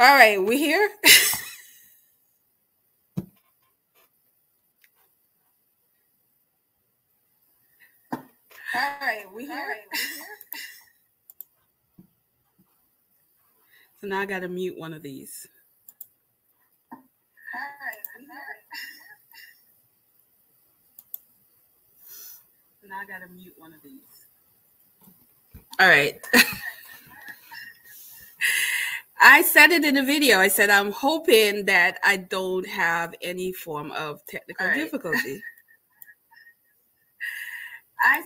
All right, we here. All right, we here. So now I got to mute one of these. Now I got to mute one of these. All right. I said it in the video. I said I'm hoping that I don't have any form of technical right. difficulty. I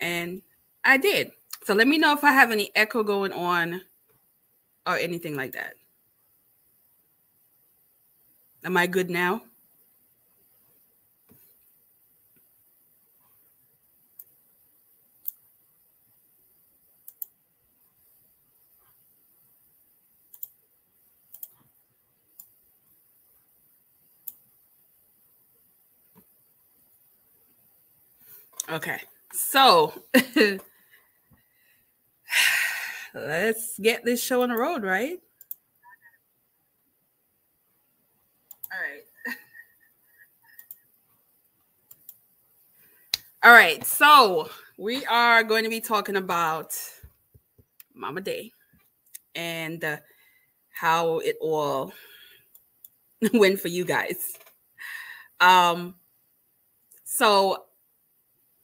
and I did. So let me know if I have any echo going on or anything like that. Am I good now? Okay. So let's get this show on the road, right? All right. All right. So we are going to be talking about Mama Day and uh, how it all went for you guys. Um, so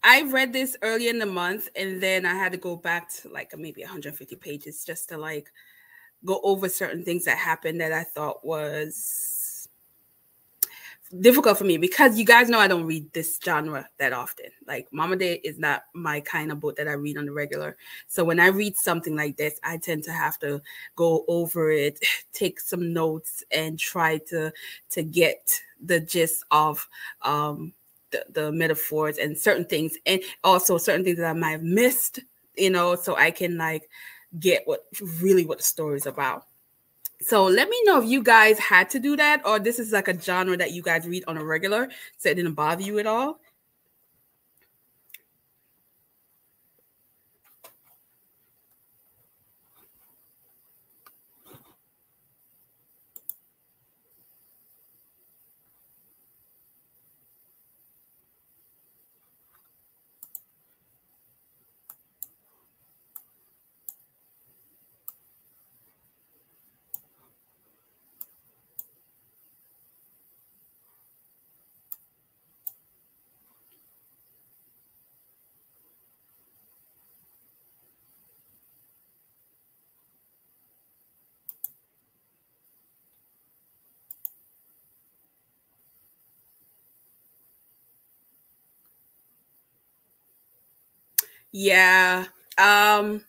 I read this early in the month and then I had to go back to like maybe 150 pages just to like go over certain things that happened that I thought was difficult for me because you guys know I don't read this genre that often. Like Mama Day is not my kind of book that I read on the regular. So when I read something like this, I tend to have to go over it, take some notes and try to to get the gist of um the, the metaphors and certain things and also certain things that I might have missed, you know, so I can like get what really what the story is about. So let me know if you guys had to do that or this is like a genre that you guys read on a regular so it didn't bother you at all. Yeah. Um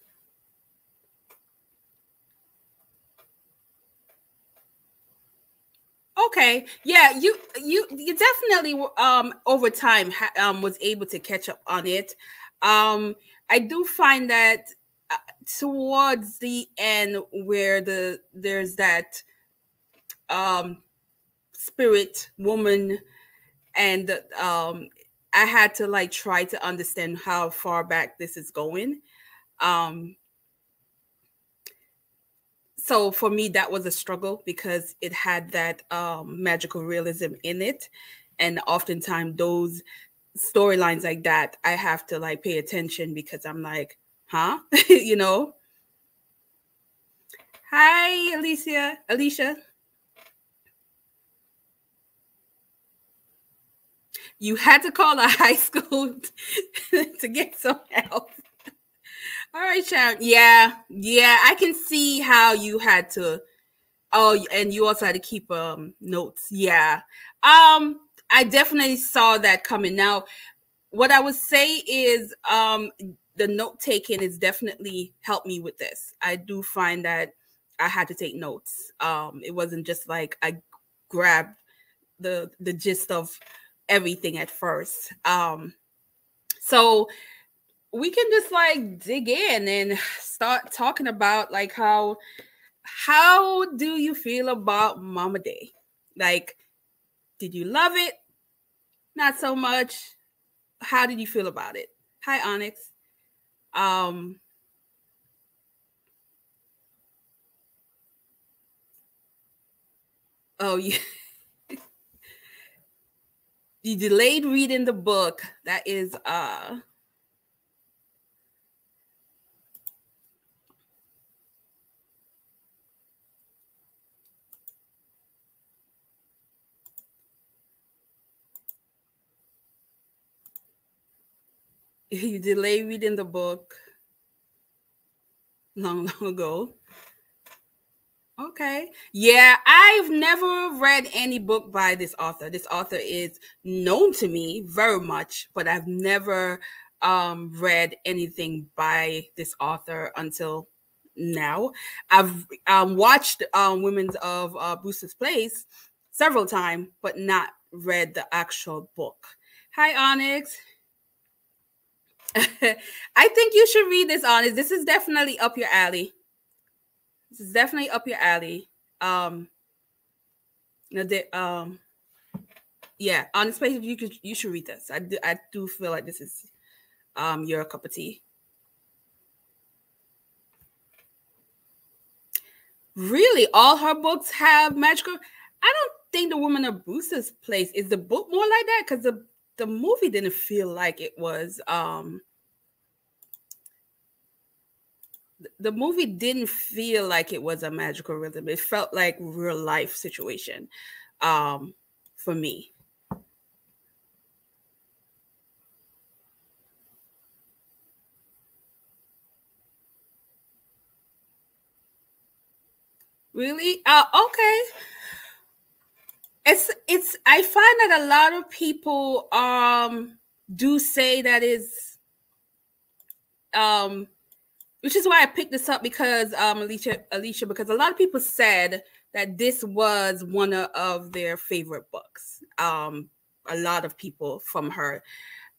Okay. Yeah, you you you definitely um over time um was able to catch up on it. Um I do find that uh, towards the end where the there's that um spirit woman and um I had to like try to understand how far back this is going. Um, so for me, that was a struggle because it had that um, magical realism in it, and oftentimes those storylines like that, I have to like pay attention because I'm like, huh, you know. Hi, Alicia. Alicia. You had to call a high school to get some help. All right, Sharon. Yeah, yeah, I can see how you had to. Oh, and you also had to keep um notes. Yeah. Um, I definitely saw that coming. Now, what I would say is um the note taking has definitely helped me with this. I do find that I had to take notes. Um, it wasn't just like I grabbed the the gist of everything at first. Um, so we can just like dig in and start talking about like how how do you feel about Mama Day? Like, did you love it? Not so much. How did you feel about it? Hi, Onyx. Um, Oh, yeah. You delayed reading the book. That is uh you delay reading the book long, long ago. Okay. Yeah, I've never read any book by this author. This author is known to me very much, but I've never um, read anything by this author until now. I've um, watched um, Women's of uh, Brewster's Place several times, but not read the actual book. Hi, Onyx. I think you should read this, Onyx. This is definitely up your alley. This is definitely up your alley. Um, you know, the, um, yeah, honest place, you could you should read this. I do I do feel like this is um your cup of tea. Really, all her books have magical. I don't think the Woman of Brewster's Place is the book more like that because the the movie didn't feel like it was um the movie didn't feel like it was a magical rhythm. It felt like real life situation um, for me. Really? Uh, okay. It's it's. I find that a lot of people um do say that is um which is why I picked this up because um Alicia Alicia because a lot of people said that this was one of their favorite books. Um a lot of people from her.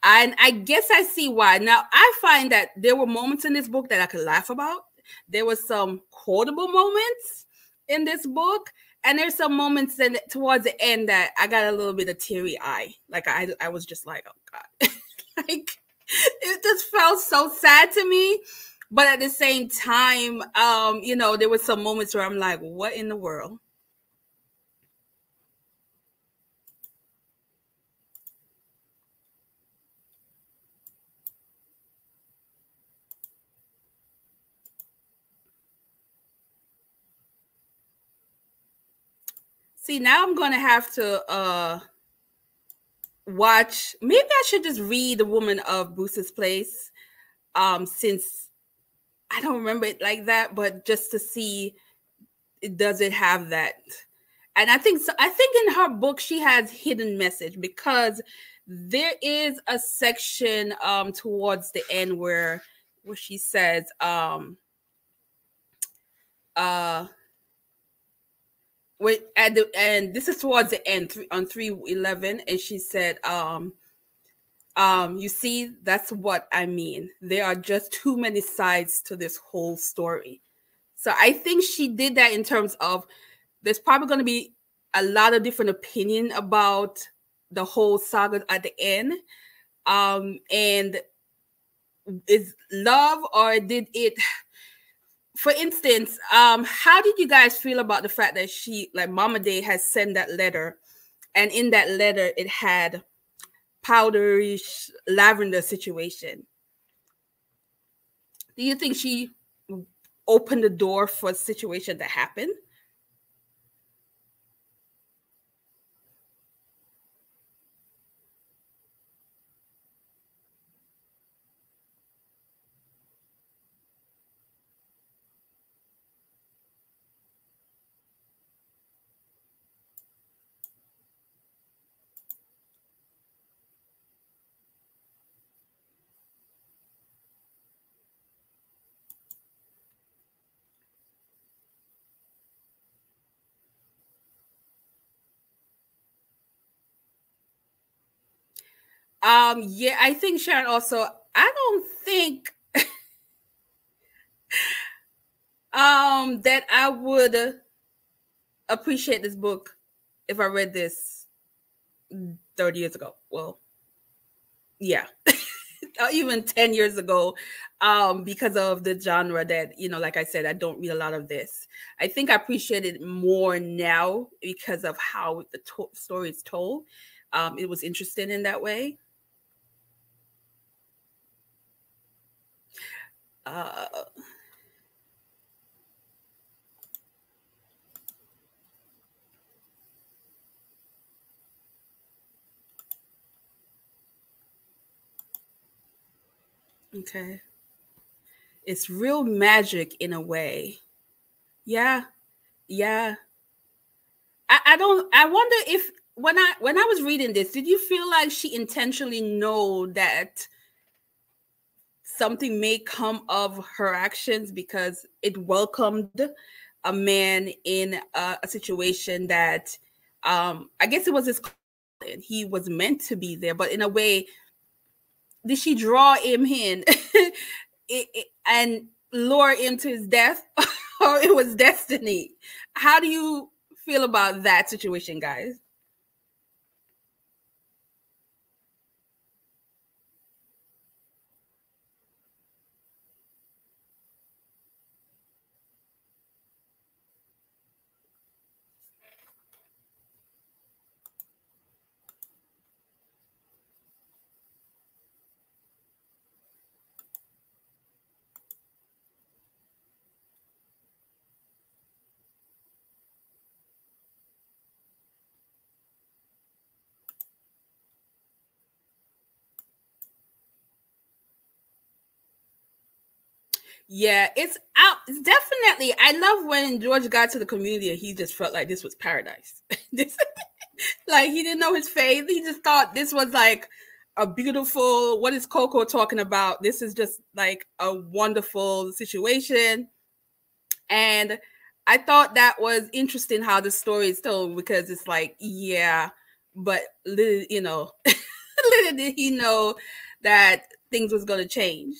And I guess I see why. Now I find that there were moments in this book that I could laugh about. There was some quotable moments in this book and there's some moments in towards the end that I got a little bit of teary eye. Like I I was just like, oh god. like it just felt so sad to me but at the same time, um, you know, there were some moments where I'm like, what in the world? See, now I'm gonna have to uh watch. Maybe I should just read The Woman of Brewster's Place, um, since I don't remember it like that, but just to see does it have that. And I think so, I think in her book she has hidden message because there is a section um towards the end where where she says um uh wait at the and this is towards the end on 311 and she said um um, you see, that's what I mean. There are just too many sides to this whole story. So I think she did that in terms of there's probably going to be a lot of different opinion about the whole saga at the end. Um, and is love or did it for instance, um, how did you guys feel about the fact that she like Mama Day has sent that letter and in that letter it had powderish lavender situation. Do you think she opened the door for a situation to happen? Um, yeah, I think Sharon also, I don't think um that I would appreciate this book if I read this 30 years ago. Well, yeah. even 10 years ago um, because of the genre that, you know, like I said, I don't read a lot of this. I think I appreciate it more now because of how the to- story is told. Um, it was interesting in that way. Uh, Okay. It's real magic in a way. Yeah. Yeah. I, I don't I wonder if when I when I was reading this, did you feel like she intentionally know that something may come of her actions because it welcomed a man in a, a situation that um I guess it was his he was meant to be there, but in a way did she draw him in? It, it, and lure him to his death? Or it was destiny? How do you feel about that situation guys Yeah, it's out. It's definitely. I love when George got to the community and he just felt like this was paradise. this, like he didn't know his faith. He just thought this was like a beautiful. What is Cocoa talking about? This is just like a wonderful situation, and I thought that was interesting how the story is told because it's like, yeah, but little, you know, little did he know that things was going to change.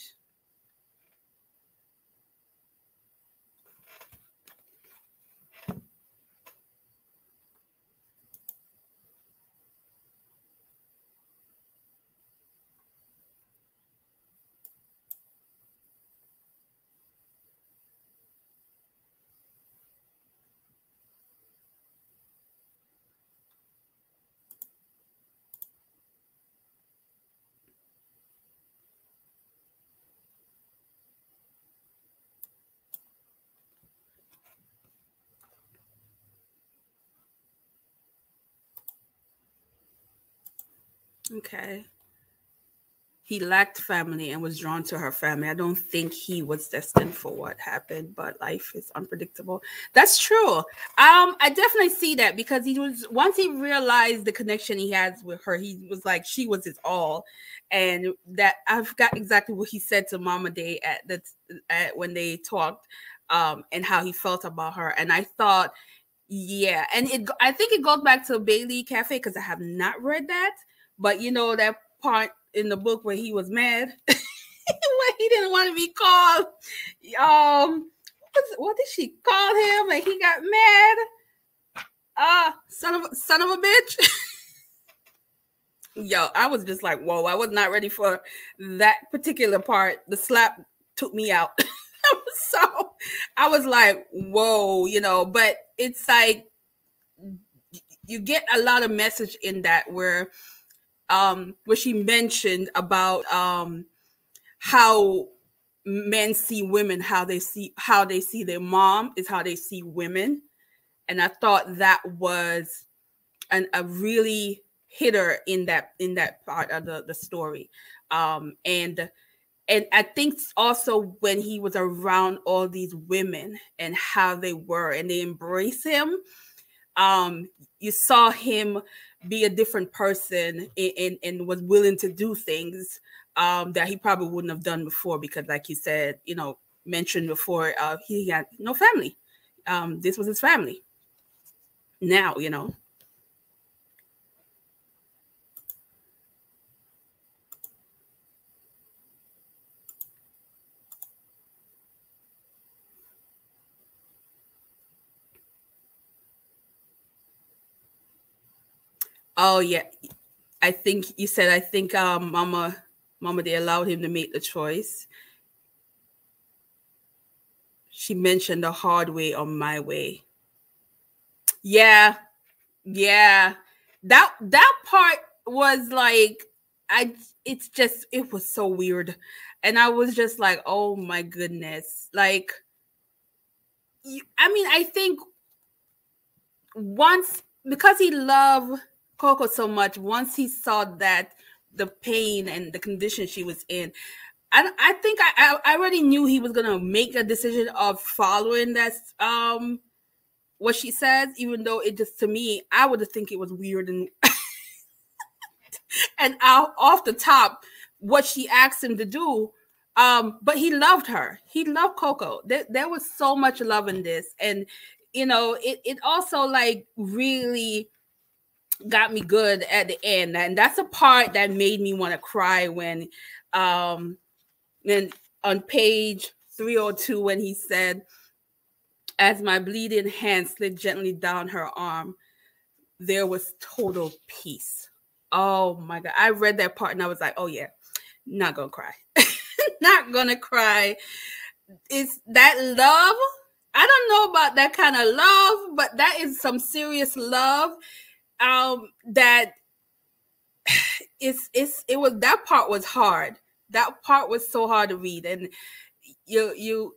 Okay. He lacked family and was drawn to her family. I don't think he was destined for what happened, but life is unpredictable. That's true. Um, I definitely see that because he was once he realized the connection he has with her, he was like she was his all, and that I forgot exactly what he said to Mama Day at the at when they talked, um, and how he felt about her. And I thought, yeah, and it I think it goes back to Bailey Cafe because I have not read that but you know that part in the book where he was mad when he didn't want to be called. Um, what did she call him? And he got mad. Uh, son of son of a bitch. Yo, I was just like, whoa, I was not ready for that particular part. The slap took me out. so I was like, whoa, you know, but it's like you get a lot of message in that where um, where she mentioned about um, how men see women, how they see how they see their mom is how they see women, and I thought that was an, a really hitter in that in that part of the the story, um, and and I think also when he was around all these women and how they were and they embrace him, um, you saw him be a different person and, and, and was willing to do things um, that he probably wouldn't have done before because, like you said, you know, mentioned before, uh, he had no family. Um, this was his family. Now, you know. Oh yeah, I think you said I think um, Mama Mama they allowed him to make the choice. She mentioned the hard way or my way. Yeah, yeah. That that part was like I it's just it was so weird. And I was just like, oh my goodness. Like I mean, I think once because he loved Cocoa so much, once he saw that the pain and the condition she was in, I, I think I, I already knew he was gonna make a decision of following that um what she says, even though it just to me, I would think it was weird and and out off the top what she asked him to do. Um, but he loved her. He loved Cocoa. There, there was so much love in this, and you know, it it also like really got me good at the end, and that's a part that made me want to cry when, um, then on page three hundred two when he said, "As my bleeding hand slid gently down her arm, there was total peace." Oh my god, I read that part and I was like, "Oh yeah, not gonna cry, not gonna cry." It's that love I don't know about that kind of love, but that is some serious love. Um, that it's it's it was that part was hard. That part was so hard to read, and you you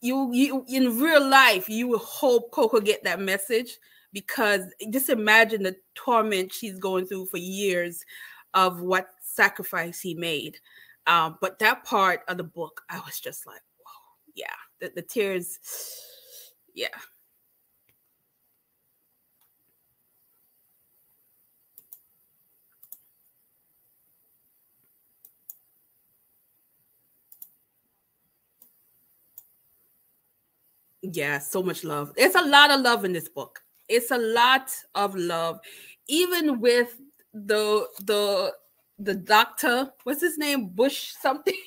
you you in real life you would hope Cocoa get that message because just imagine the torment she's going through for years of what sacrifice he made. Um, but that part of the book, I was just like, whoa, yeah the, the tears yeah yeah so much love. It's a lot of love in this book. It's a lot of love. Even with the the the doctor what's his name? Bush something.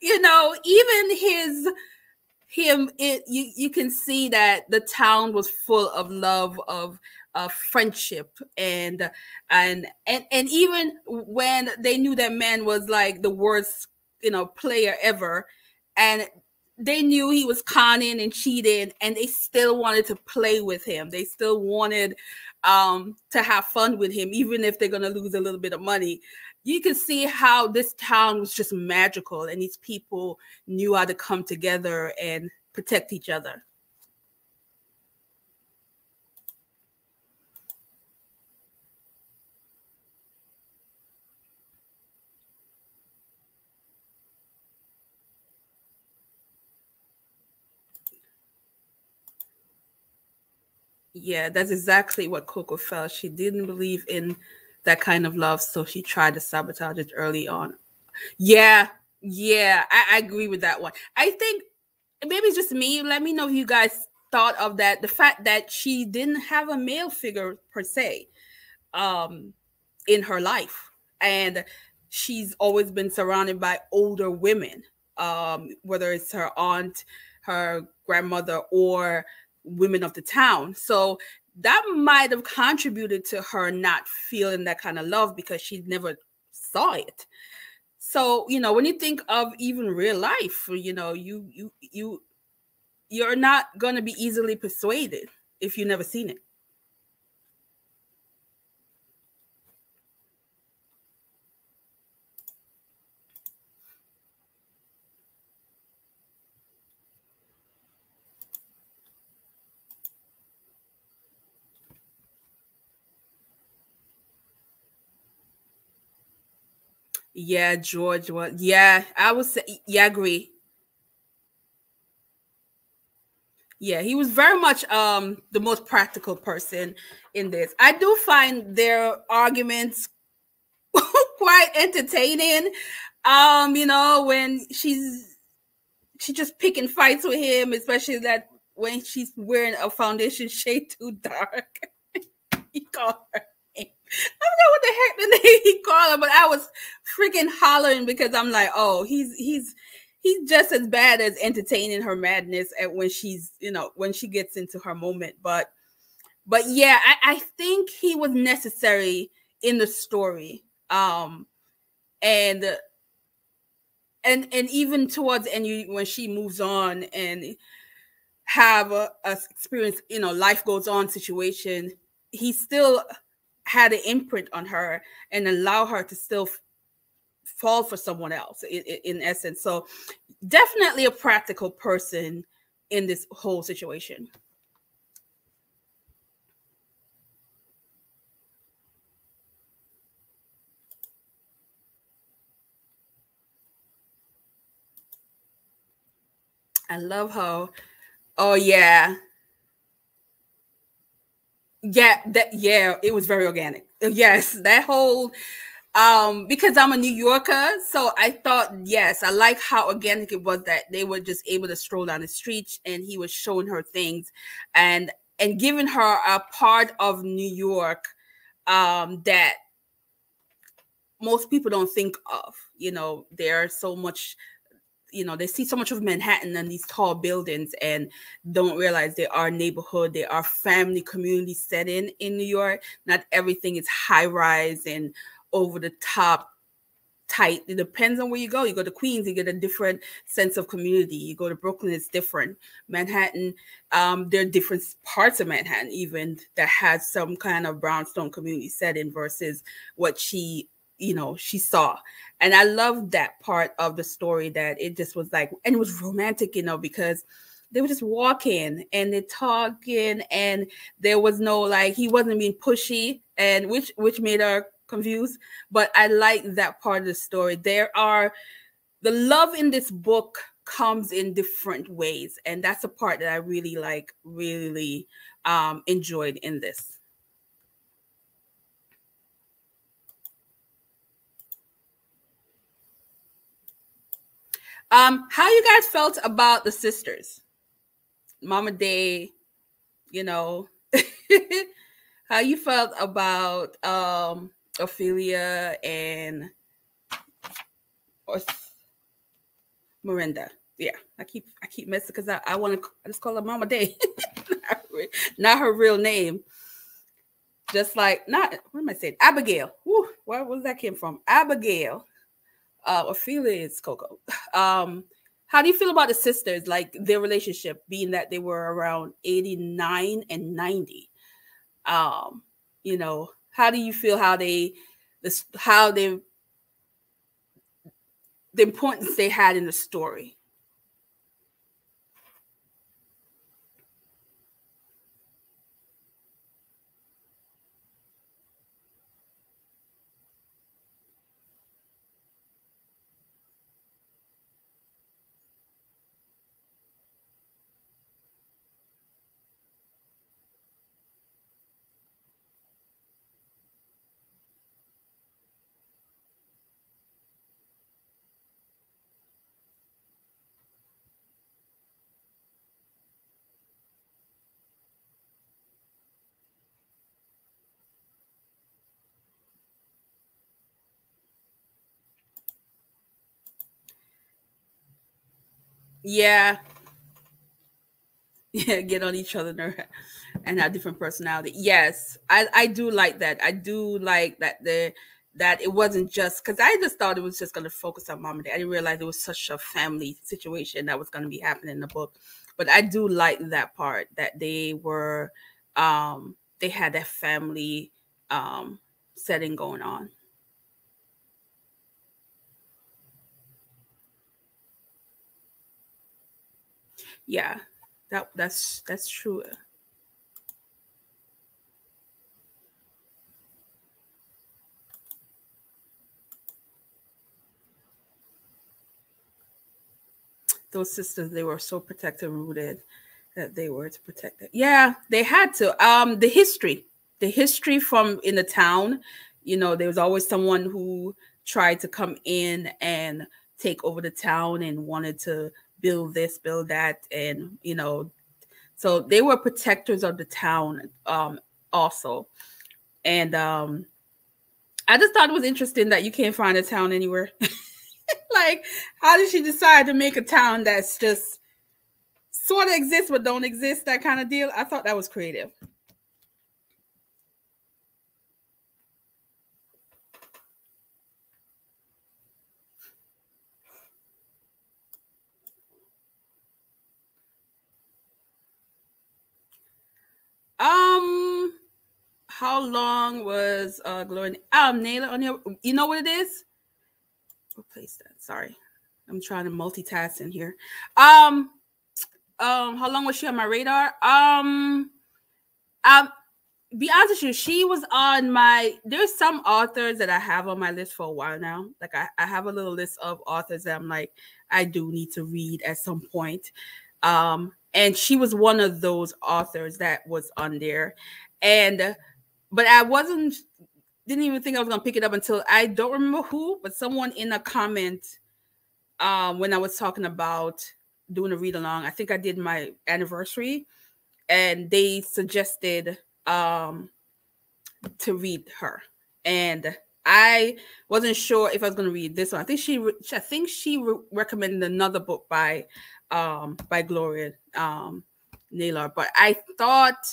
You know, even his him it you you can see that the town was full of love of of friendship and and and and even when they knew that man was like the worst you know player ever and they knew he was conning and cheating and they still wanted to play with him they still wanted um to have fun with him even if they're going to lose a little bit of money you can see how this town was just magical and these people knew how to come together and protect each other. Yeah, that's exactly what Cocoa felt. She didn't believe in that kind of love. So she tried to sabotage it early on. Yeah, yeah, I, I agree with that one. I think maybe it's just me. Let me know if you guys thought of that. The fact that she didn't have a male figure per se um, in her life. And she's always been surrounded by older women, um, whether it's her aunt, her grandmother, or women of the town. So that might have contributed to her not feeling that kind of love because she never saw it so you know when you think of even real life you know you you you you're not going to be easily persuaded if you never seen it Yeah, George was. Yeah, I would say. Yeah, agree. Yeah, he was very much um the most practical person in this. I do find their arguments quite entertaining. Um, you know, when she's she just picking fights with him, especially that when she's wearing a foundation shade too dark. he called her I don't know what the heck the name he called her, but I was freaking hollering because I'm like, oh, he's he's he's just as bad as entertaining her madness at when she's you know when she gets into her moment. But but yeah, I, I think he was necessary in the story. Um and and and even towards and you when she moves on and have a, a experience you know life goes on situation he still had an imprint on her and allow her to still fall for someone else in, in essence so definitely a practical person in this whole situation I love how. Oh yeah. Yeah, that yeah, it was very organic. Yes, that whole um because I'm a New Yorker, so I thought yes, I like how organic it was that they were just able to stroll down the street and he was showing her things and and giving her a part of New York um that most people don't think of. You know, there's so much you know they see so much of manhattan and these tall buildings and don't realize they are neighborhood they are family community setting in new york. Not everything is high rise and over the top tight. It depends on where you go. You go to queens you get a different sense of community. You go to brooklyn it's different. Manhattan um, there are different parts of manhattan even that has some kind of brownstone community setting versus what she you know she saw. And i love that part of the story that it just was like and it was romantic you know because they were just walking and they're talking and there was no like he wasn't being pushy and which which made her confused. But i like that part of the story. There are the love in this book comes in different ways. And that's a part that i really like really um enjoyed in this Um, how you guys felt about the sisters? Mama Day, you know, how you felt about um Ophelia and or Miranda. Yeah, I keep I keep messing because I, I want to I just call her Mama Day, not, her real name. Just like not what am I saying? Abigail. Where was that came from? Abigail uh, Ophelia is Cocoa. Um, how do you feel about the sisters, like their relationship, being that they were around 89 and 90? Um, you know, how do you feel how they this how they the importance they had in the story? Yeah. Yeah, get on each other and have different personality. Yes, I I do like that. I do like that the that it wasn't just because I just thought it was just going to focus on mom and dad. I didn't realize it was such a family situation that was going to be happening in the book. But I do like that part that they were um they had that family um setting going on. Yeah that that's that's true. Those sisters they were so protective and rooted that they were to protect it yeah they had to. Um the history the history from in the town you know there was always someone who tried to come in and take over the town and wanted to build this, build that, and you know, so they were protectors of the town um, also. And um, I just thought it was interesting that you can't find a town anywhere. like, how did she decide to make a town that's just sort of exists but don't exist? That kind of deal. I thought that was creative. How long was uh Gloria um Naylor on your you know what it is? Replace that. Sorry. I'm trying to multitask in here. Um um how long was she on my radar? Um um be honest with you, she was on my there's some authors that I have on my list for a while now. Like I, I have a little list of authors that I'm like, I do need to read at some point. Um, and she was one of those authors that was on there. And but I wasn't didn't even think I was gonna pick it up until I don't remember who, but someone in a comment um when I was talking about doing a read along, I think I did my anniversary, and they suggested um to read her. And I wasn't sure if I was to read this one. I think she, I think she re- recommended another book by, um, by Gloria um, Naylor, but I thought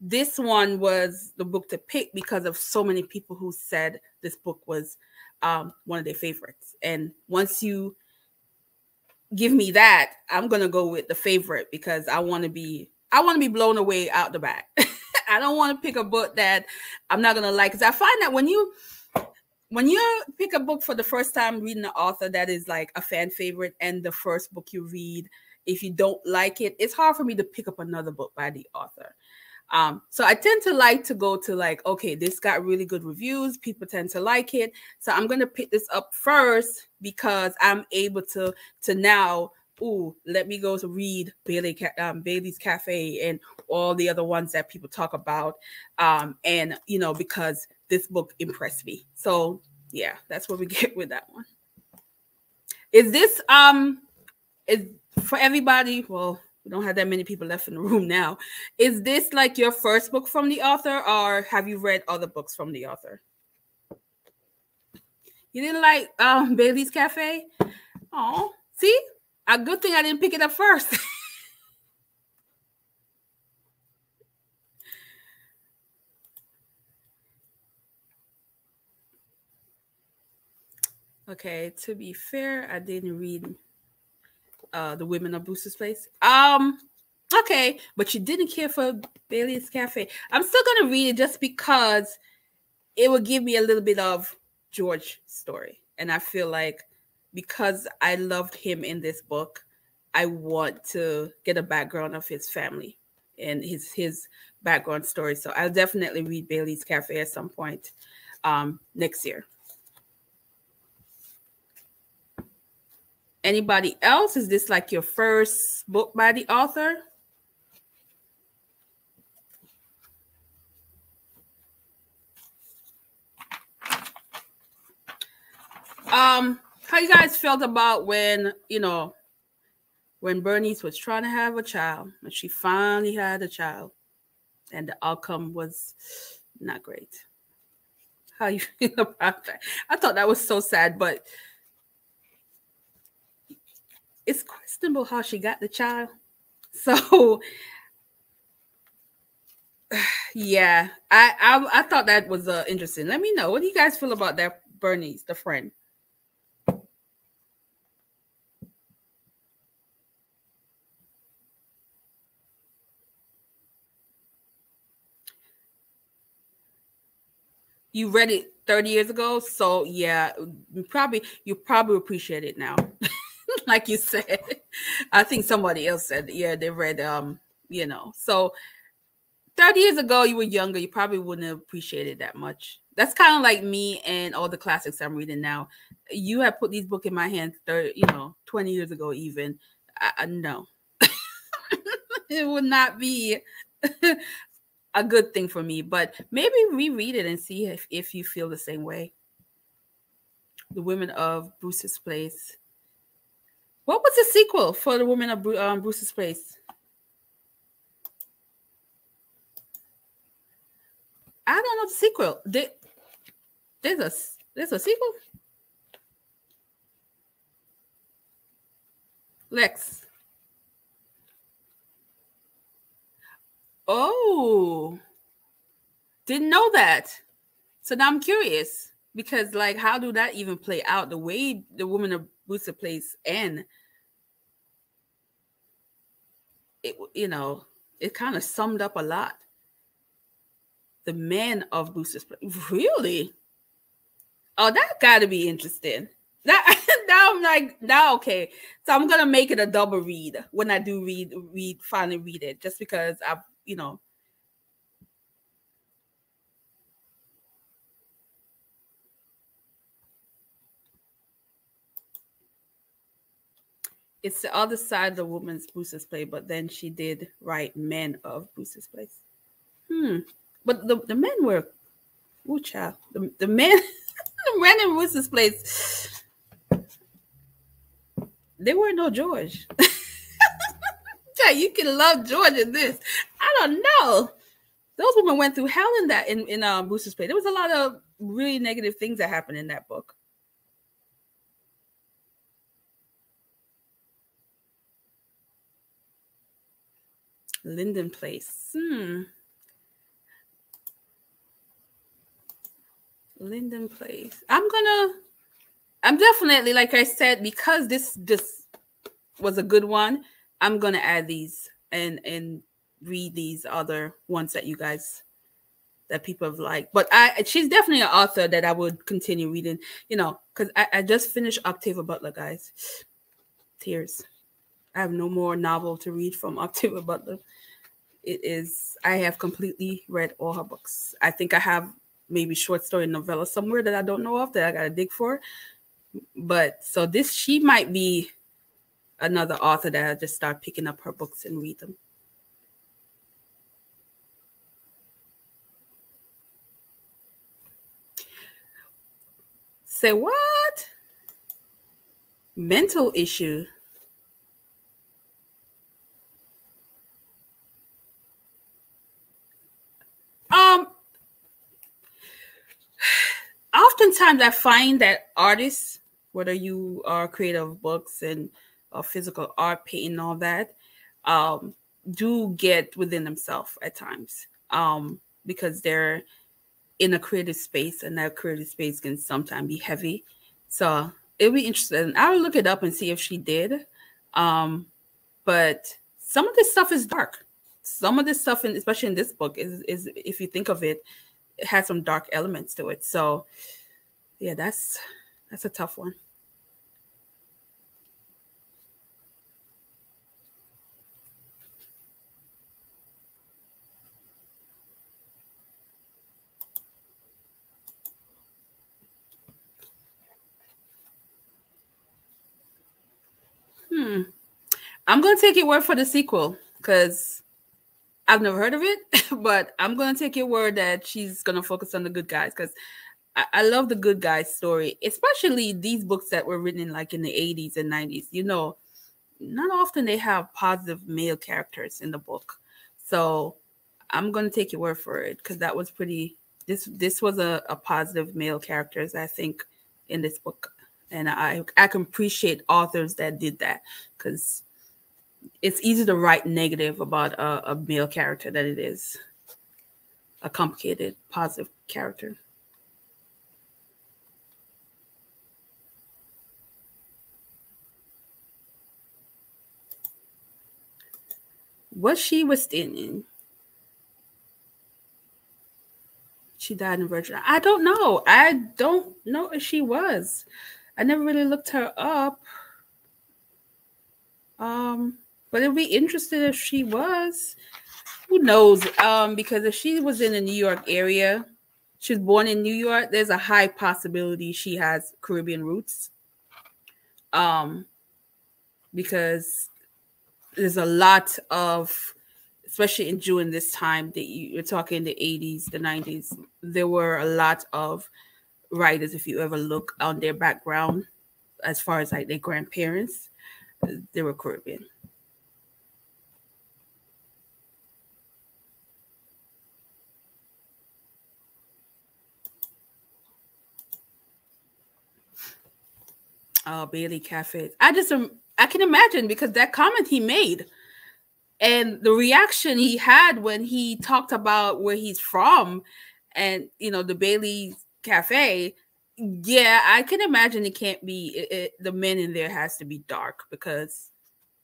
this one was the book to pick because of so many people who said this book was um, one of their favorites. And once you give me that, I'm gonna go with the favorite because I want to be I want to be blown away out the back. I don't want to pick a book that I'm not gonna like because I find that when you when you pick a book for the first time reading an author that is like a fan favorite and the first book you read if you don't like it it's hard for me to pick up another book by the author um, so I tend to like to go to like, okay, this got really good reviews. People tend to like it. So I'm gonna pick this up first because I'm able to to now, ooh, let me go to read Bailey um, Bailey's Cafe and all the other ones that people talk about. Um, and you know, because this book impressed me. So yeah, that's what we get with that one. Is this um is for everybody? Well, we don't have that many people left in the room now. Is this like your first book from the author, or have you read other books from the author? You didn't like um Bailey's Cafe? Oh, see, a good thing I didn't pick it up first. Okay, to be fair, I didn't read uh the women of Brewster's place. Um, okay, but you didn't care for Bailey's Cafe. I'm still gonna read it just because it will give me a little bit of George story, and I feel like because I loved him in this book, I want to get a background of his family and his his background story. So I'll definitely read Bailey's Cafe at some point um, next year. Anybody else? Is this like your first book by the author? Um, how you guys felt about when you know when Bernice was trying to have a child and she finally had a child and the outcome was not great. How you feel about that? I thought that was so sad, but it's questionable how she got the child. So yeah, I I, I thought that was uh, interesting. Let me know what do you guys feel about that, Bernice, the friend. You read it 30 years ago, so yeah, probably you probably appreciate it now. like you said. I think somebody else said, yeah, they read, um, you know. So 30 years ago, you were younger, you probably wouldn't have appreciated that much. That's kind of like me and all the classics I'm reading now. You have put these books in my hands 30, you know, 20 years ago, even. I, I no. it would not be a good thing for me, but maybe reread it and see if, if you feel the same way. The Women of Brewster's Place what was the sequel for the woman of um, Brewster's Place? I don't know the sequel. There, there's a there's a sequel. Lex. Oh, didn't know that. So now I'm curious because, like, how do that even play out? The way the woman of Brewster's Place and it you know it kind of summed up a lot the men of Brewster's Place. Really? Oh, that got to be interesting. That now I'm like now okay. So I'm gonna make it a double read when I do read read finally read it, just because I've you know it's the other side of the woman's Brewster's Place, but then she did write men of Brewster's Place. Hmm. But the, the men were oh child. The, the men the men in Brewster's Place they were no George. yeah, you can love George in this. I don't know. Those women went through hell in that in, in um Brewster's Place. There was a lot of really negative things that happened in that book. Linden Place. Hmm. Linden Place. I'm gonna. I'm definitely like I said because this this was a good one. I'm gonna add these and and read these other ones that you guys that people have liked. But I she's definitely an author that I would continue reading. You know, because I, I just finished Octavia Butler, guys. Tears. I have no more novel to read from Octavia Butler. It is I have completely read all her books. I think I have maybe short story novella somewhere that I don't know of that I gotta dig for. But so this she might be another author that I just start picking up her books and read them. Say what? Mental issue. Um, oftentimes I find that artists, whether you are creative books and uh, physical art, painting, all that, um, do get within themselves at times um, because they're in a creative space, and that creative space can sometimes be heavy. So it'll be interesting. I'll look it up and see if she did. Um, but some of this stuff is dark some of this stuff, in, especially in this book, is is if you think of it, it has some dark elements to it. So, yeah, that's that's a tough one. Hmm. I'm gonna take your word for the sequel because I've never heard of it, but I'm gonna take your word that she's gonna focus on the good guys because I, I, love the good guys story, especially these books that were written like in the 80s and 90s. You know, not often they have positive male characters in the book, so I'm gonna take your word for it because that was pretty. This this was a, a positive male characters I think in this book, and I I can appreciate authors that did that because it's easy to write negative about a, a male character than it is a complicated positive character. What she was standing. She died in Virginia. I don't know. I don't know if she was. I never really looked her up. Um, but it'd be interesting if she was. Who knows? Um, because if she was in the New York area, she was born in New York, there's a high possibility she has Caribbean roots. Um, because there's a lot of especially in during this time that you're talking the 80s the 90s there were a lot of writers if you ever look on their background as far as like their grandparents they were caribbean uh, Bailey Cafe. I just I can imagine because that comment he made and the reaction he had when he talked about where he's from and you know the Bailey Cafe. Yeah, I can imagine it can't be it, it, the men in there has to be dark because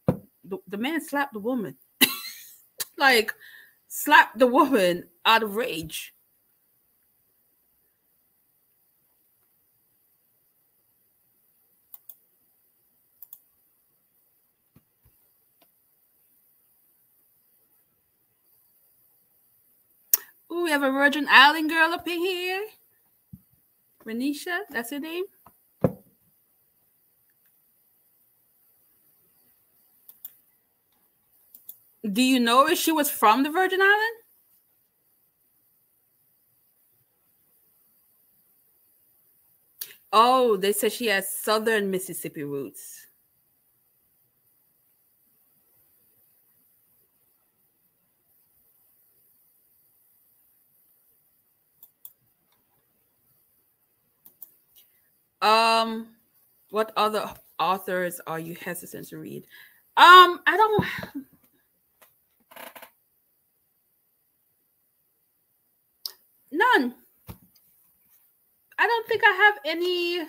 the, the man slapped the woman, like slapped the woman out of rage. Ooh, we have a Virgin Island girl up in here. Renisha, that's her name. Do you know if she was from the Virgin Island? Oh, they said she has southern Mississippi roots. Um, what other authors are you hesitant to read? Um, I don't. None. I don't think I have any.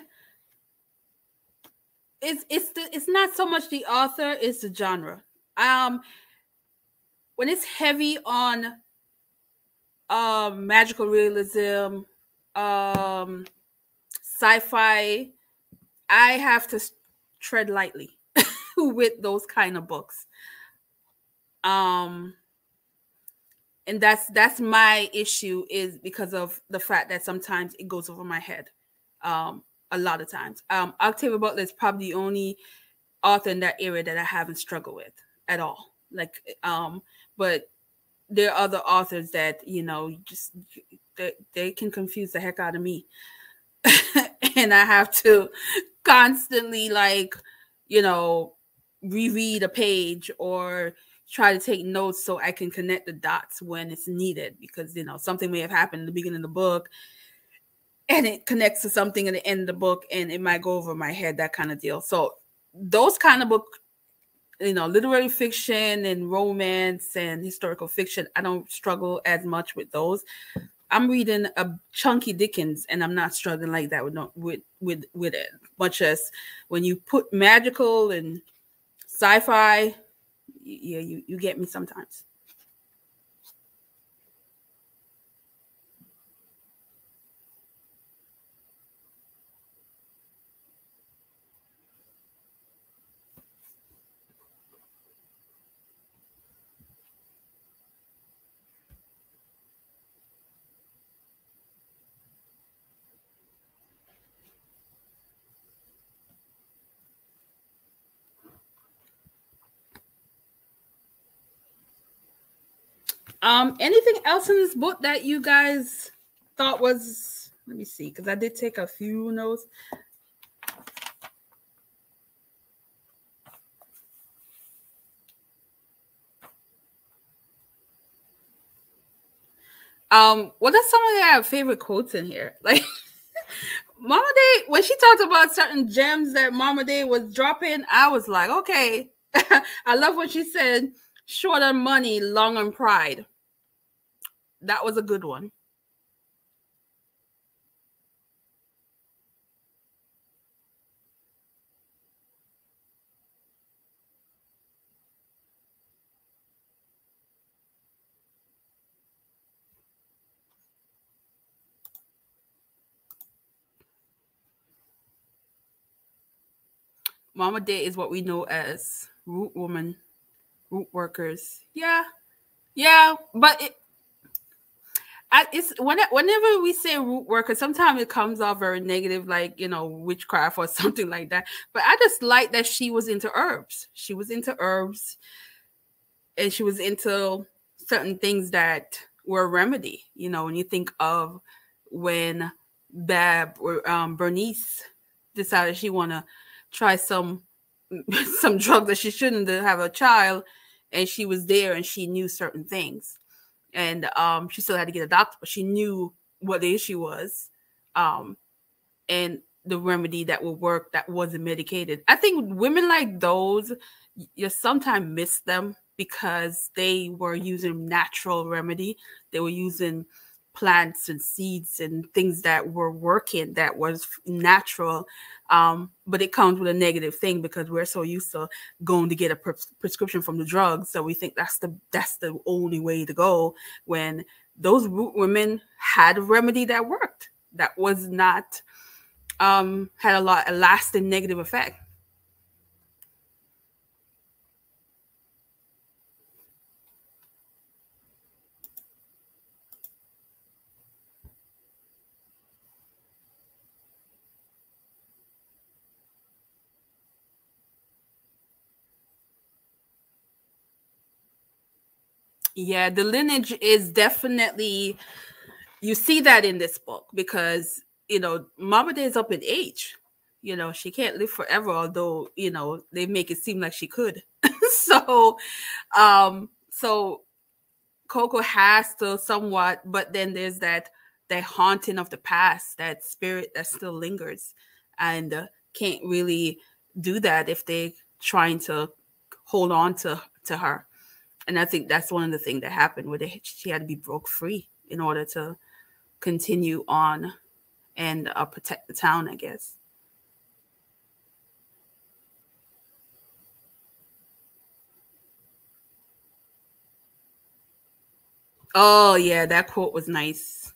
It's it's the it's not so much the author, it's the genre. Um, when it's heavy on um magical realism, um sci-fi, I have to tread lightly with those kind of books. Um and that's that's my issue is because of the fact that sometimes it goes over my head. Um a lot of times. Um Octavia Butler is probably the only author in that area that I haven't struggled with at all. Like um but there are other authors that you know just they, they can confuse the heck out of me and I have to constantly like, you know, reread a page or try to take notes so I can connect the dots when it's needed because you know something may have happened in the beginning of the book and it connects to something at the end of the book and it might go over my head that kind of deal. So those kind of book you know literary fiction and romance and historical fiction I don't struggle as much with those I'm reading a chunky Dickens and I'm not struggling like that with with with with it. Much as when you put magical and sci-fi, yeah, you you get me sometimes. Um, anything else in this book that you guys thought was let me see, because I did take a few notes. Um, what are some of your favorite quotes in here? Like Mama Day, when she talked about certain gems that Mama Day was dropping, I was like, okay. I love what she said, short on money, long on pride. That was a good one. Mama Day is what we know as root woman, root workers. Yeah, yeah, but it, I, it's when, whenever we say root worker, sometimes it comes off very negative, like you know witchcraft or something like that. But I just like that she was into herbs. She was into herbs, and she was into certain things that were a remedy. You know, when you think of when Bab or um, Bernice decided she want to try some some drug that she shouldn't have a child, and she was there and she knew certain things and um, she still had to get a doctor, but she knew what the issue was, um, and the remedy that would work that wasn't medicated. I think women like those, you sometimes miss them because they were using natural remedy. They were using plants and seeds and things that were working that was natural um, but it comes with a negative thing because we're so used to going to get a pre prescription from the drug so we think that's the that's the only way to go when those root women had a remedy that worked that was not um, had a lot a lasting negative effect Yeah, the lineage is definitely you see that in this book because you know Mama Day is up in age. You know she can't live forever, although you know they make it seem like she could. so, um, so Cocoa has to somewhat, but then there's that that haunting of the past, that spirit that still lingers, and uh, can't really do that if they're trying to hold on to to her. And I think that's one of the things that happened where they, she had to be broke free in order to continue on and uh, protect the town, I guess. Oh yeah, that quote was nice.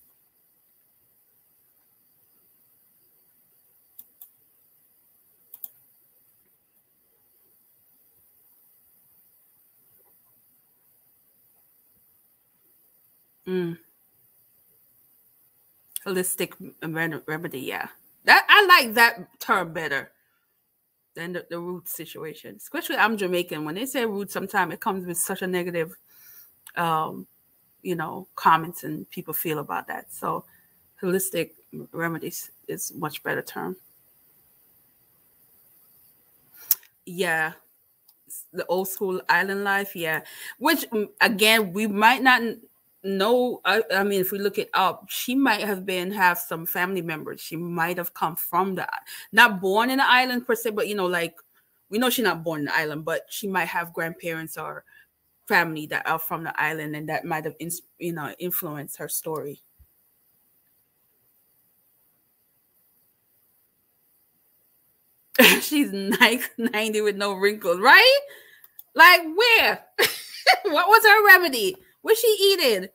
Mm. Holistic remedy, yeah. That I like that term better than the, the root situation. Especially I'm Jamaican. When they say root, sometimes it comes with such a negative um, you know, comments and people feel about that. So holistic remedies is much better term. Yeah, the old school island life yeah which mm, again we might not know I, I, mean if we look it up she might have been have some family members. She might have come from that not born in the island per se but you know like we know she's not born in the island but she might have grandparents or family that are from the island and that might have you know influenced her story. She's 90 with no wrinkles right? Like where? What was her remedy What's she eating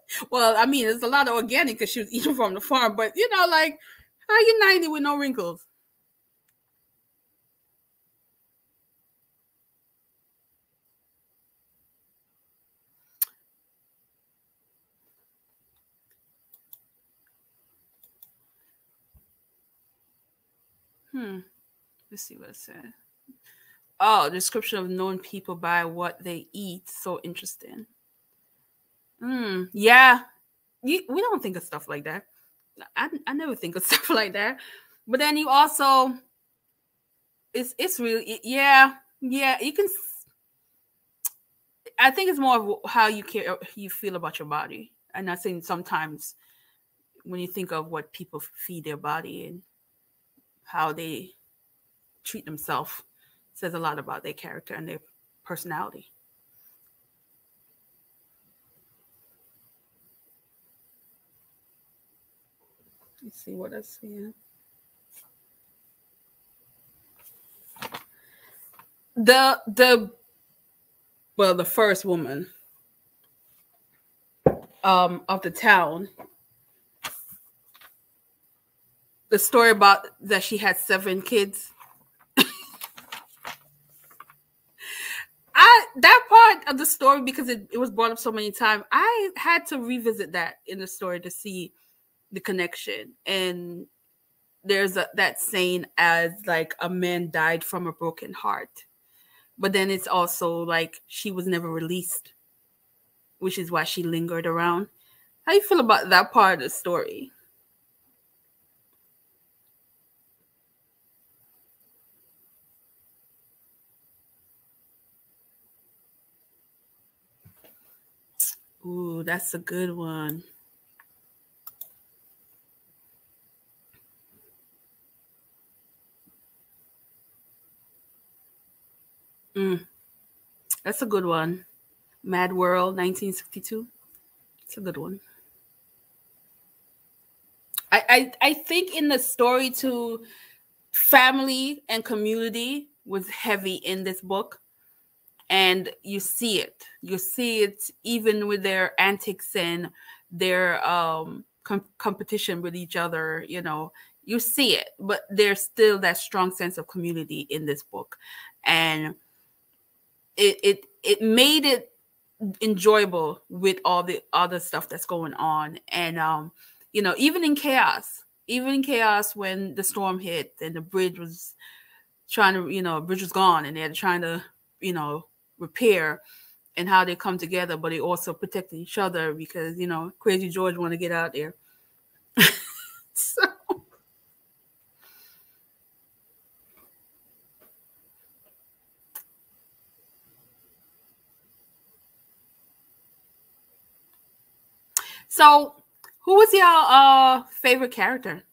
well i mean it's a lot of organic because she was eating from the farm but you know like how are you 90 with no wrinkles Hmm. Let's see what it said. Oh, description of known people by what they eat. So interesting. Hmm. Yeah. You, we don't think of stuff like that. I, I never think of stuff like that. But then you also, it's it's really yeah yeah you can. I think it's more of how you care you feel about your body. And I think sometimes when you think of what people feed their body and how they treat themselves says a lot about their character and their personality. Let's see what I see. The the well, the first woman um of the town the story about that she had seven kids. I that part of the story because it, it was brought up so many times. I had to revisit that in the story to see the connection. And there's a, that saying as like a man died from a broken heart, but then it's also like she was never released, which is why she lingered around. How you feel about that part of the story? Ooh, that's a good one. Mm, that's a good one. Mad World, 1962. It's a good one. I, I I think in the story to family and community was heavy in this book and you see it you see it even with their antics and their um com- competition with each other you know you see it but there's still that strong sense of community in this book and it it it made it enjoyable with all the other stuff that's going on and um you know even in chaos even in chaos when the storm hit and the bridge was trying to you know bridge was gone and they're trying to you know repair and how they come together, but they also protect each other because you know Crazy George want to get out there. so. So, who was your uh favorite character?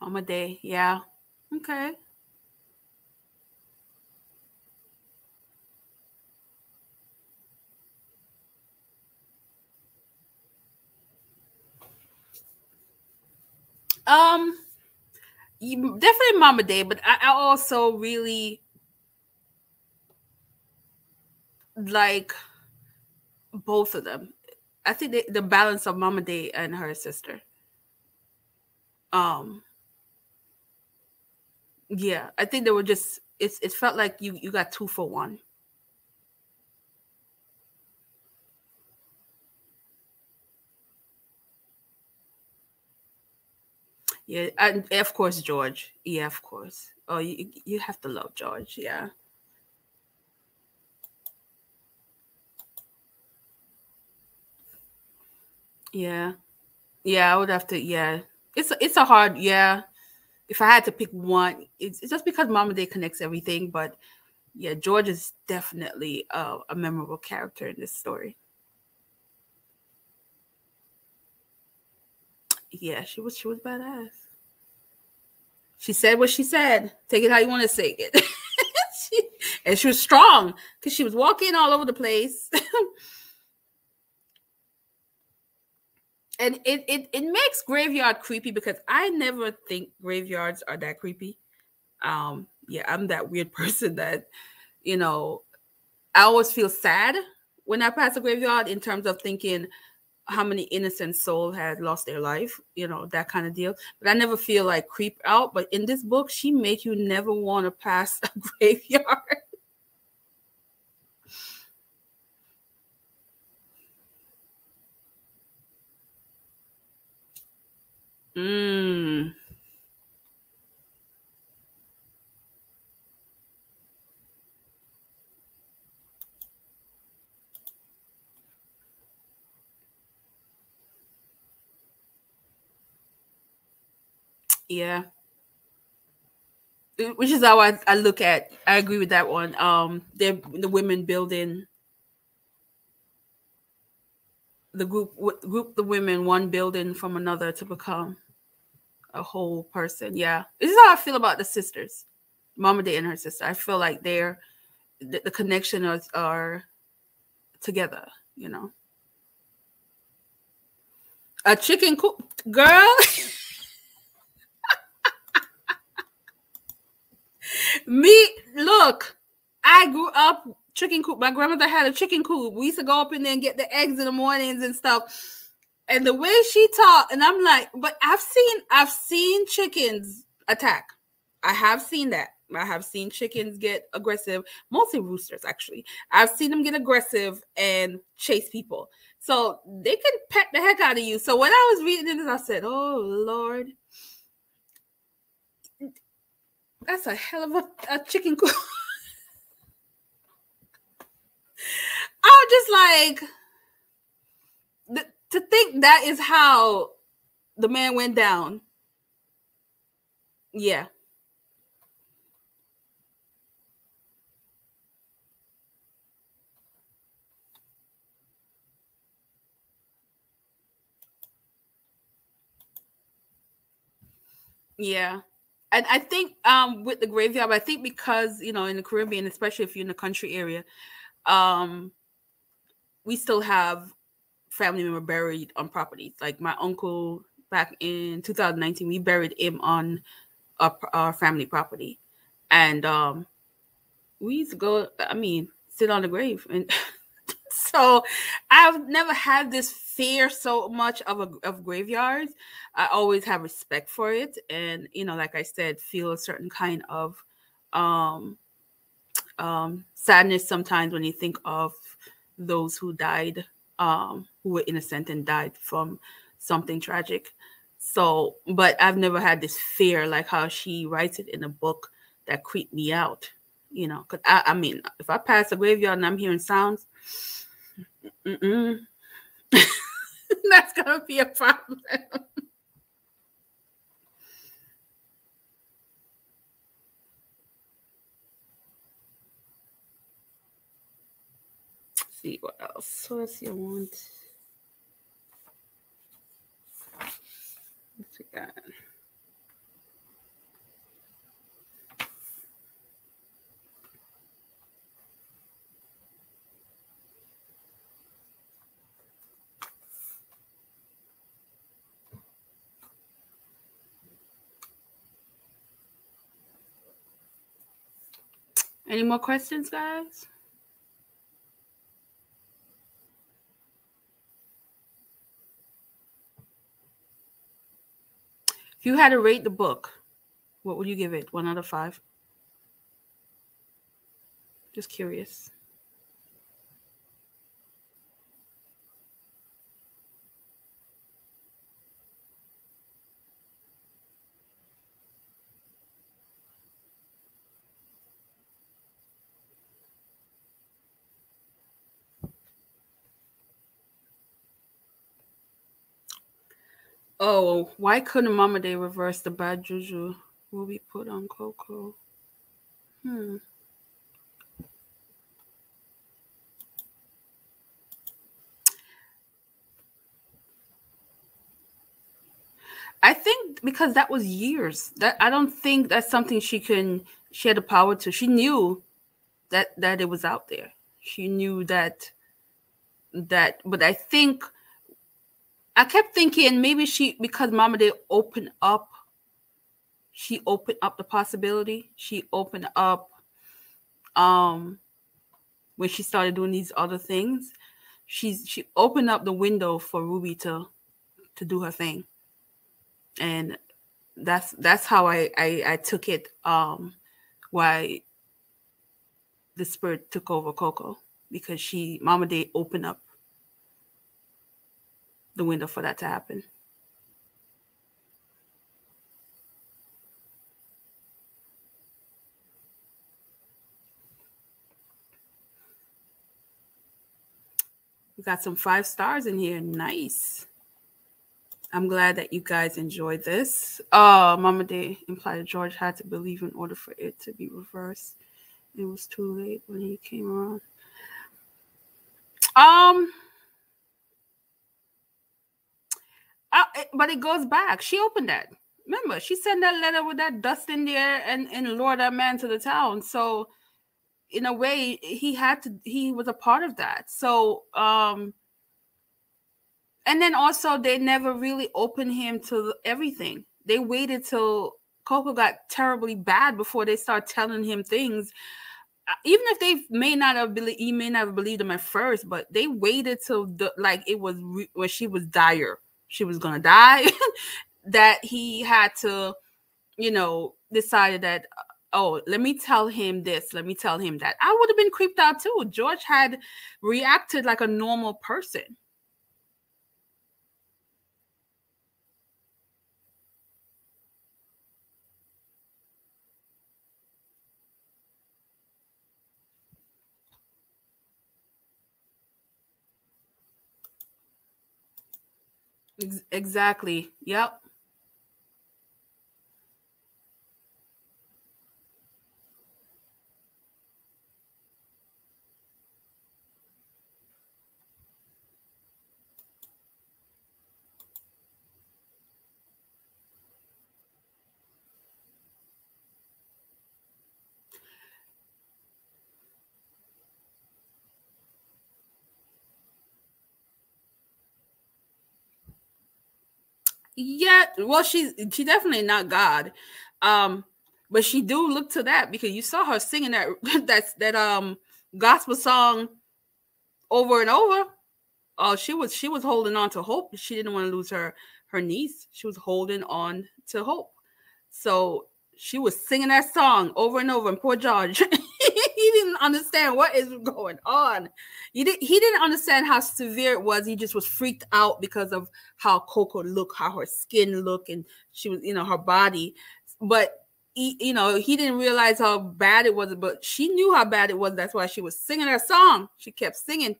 Mama Day, yeah. Okay. Um, definitely Mama Day, but I, I also really like both of them. I think the, the balance of Mama Day and her sister. Um, yeah, I think they were just. It's it felt like you you got two for one. Yeah, and eh, of course George. Yeah, of course. Oh, you you have to love George. Yeah. Yeah. Yeah, I would have to. Yeah, it's it's a hard. Yeah, if I had to pick one, it's, it's just because Mama Day connects everything. But yeah, George is definitely a, a memorable character in this story. Yeah, she was she was badass. She said what she said. Take it how you want to say it. she, and she was strong because she was walking all over the place. and it, it it makes graveyard creepy because I never think graveyards are that creepy. Um, yeah, I'm that weird person that, you know, I always feel sad when I pass a graveyard in terms of thinking how many innocent souls had lost their life, you know, that kind of deal. But I never feel like creep out. But in this book, she make you never want to pass a graveyard. Mm. Yeah. Which is how I, I look at I agree with that one. Um the the women building the group group the women one building from another to become a whole person. Yeah, this is how I feel about the sisters, Mama Day and her sister. I feel like they're the, the connection are, are together. You know, a chicken coop girl. Me, look, I grew up chicken coop. My grandmother had a chicken coop. We used to go up in there and get the eggs in the mornings and stuff and the way she talked, and I'm like, but I've seen I've seen chickens attack. I have seen that. I have seen chickens get aggressive, mostly roosters actually. I've seen them get aggressive and chase people. So they can pet the heck out of you. So when I was reading this, I said, Oh Lord. That's a hell of a, a chicken coop. I was just like, to think that is how the man went down. Yeah. Yeah. And I think um with the graveyard, I think because you know in the Caribbean, especially if you're in the country area, um we still have family member buried on property. Like my uncle back in 2019, we buried him on our, our family property, and um, we used to go. I mean, sit on the grave, and so I've never had this fear so much of a, of graveyards. I always have respect for it, and you know, like I said, feel a certain kind of um um, sadness sometimes when you think of those who died, um, who were innocent and died from something tragic. So, but I've never had this fear like how she writes it in a book that creeped me out, you know. Because I, I mean, if I pass a graveyard and I'm hearing sounds, that's gonna be a problem. see what else. What else you want? What's we got? Any more questions, guys? If you had to rate the book, what would you give it? One out of five? Just curious. Oh, why couldn't Mama Day reverse the bad juju will be put on Cocoa? Hmm. I think because that was years. That I don't think that's something she can she had the power to. She knew that that it was out there. She knew that that but I think I kept thinking maybe she because Mama did open up, she opened up the possibility. She opened up um when she started doing these other things. She's she opened up the window for Ruby to to do her thing. And that's that's how I I, I took it um why the spirit took over Cocoa because she Mama Day opened up the window for that to happen. We got some five stars in here. Nice. I'm glad that you guys enjoyed this. Oh, Mama Day implied George had to believe in order for it to be reversed. It was too late when he came around. Um, Uh, but it goes back. She opened that. Remember, she sent that letter with that dust in there and and lured that man to the town. So, in a way, he had to. He was a part of that. So, um, and then also they never really opened him to everything. They waited till Cocoa got terribly bad before they start telling him things. Uh, even if they may not have believed, he may not have believed him at first, but they waited till the like it was re- when she was dire she was gonna die, that he had to, you know, decided that oh, let me tell him this, let me tell him that. I would have been creeped out too. George had reacted like a normal person. Exactly. Yep. Yeah, well, she's she definitely not God, um, but she do look to that because you saw her singing that that's that um gospel song over and over. Oh, uh, she was she was holding on to hope. She didn't want to lose her her niece. She was holding on to hope. So she was singing that song over and over. And poor George, understand what is going on. He did he didn't understand how severe it was. He just was freaked out because of how Cocoa looked, how her skin looked, and she was, you know, her body. But he, you know, he didn't realize how bad it was, but she knew how bad it was. That's why she was singing her song. She kept singing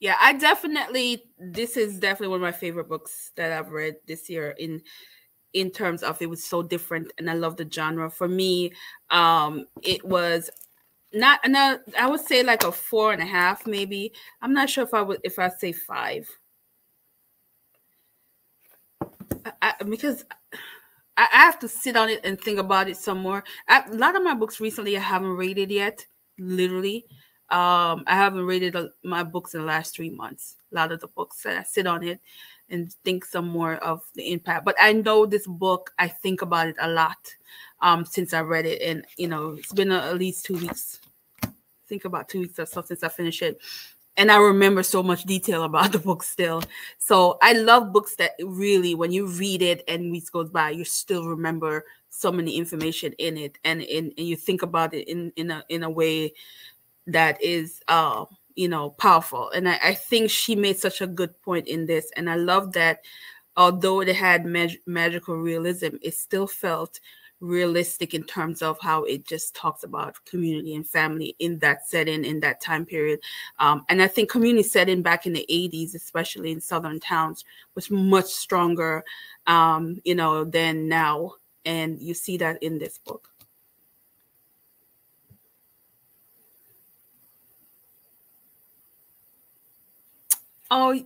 yeah i definitely this is definitely one of my favorite books that i've read this year in in terms of it was so different and i love the genre. For me um it was not no i would say like a four and a half maybe. I'm not sure if i would if i say five. I, because I, I have to sit on it and think about it some more. I, a lot of my books recently i haven't rated yet literally um, I haven't rated my books in the last three months. A lot of the books that I sit on it and think some more of the impact. But I know this book, I think about it a lot um, since I read it. And, you know, it's been a, at least two weeks. I think about two weeks or so since I finished it. And I remember so much detail about the book still. So I love books that really, when you read it and weeks goes by, you still remember so many information in it. And, and, and you think about it in, in, a, in a way that is uh you know powerful and I, I, think she made such a good point in this and i love that although it had mag magical realism it still felt realistic in terms of how it just talks about community and family in that setting in that time period. Um, and i think community setting back in the 80s especially in southern towns was much stronger um, you know than now and you see that in this book Oh,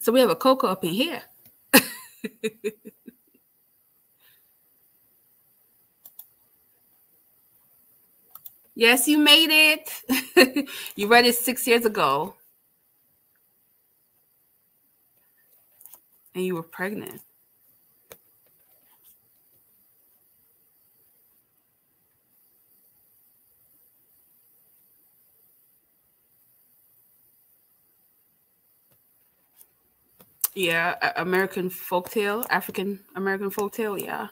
so we have a cocoa up in here. yes, you made it. you read it six years ago. And you were pregnant. Yeah, American folktale, African American folktale. Yeah,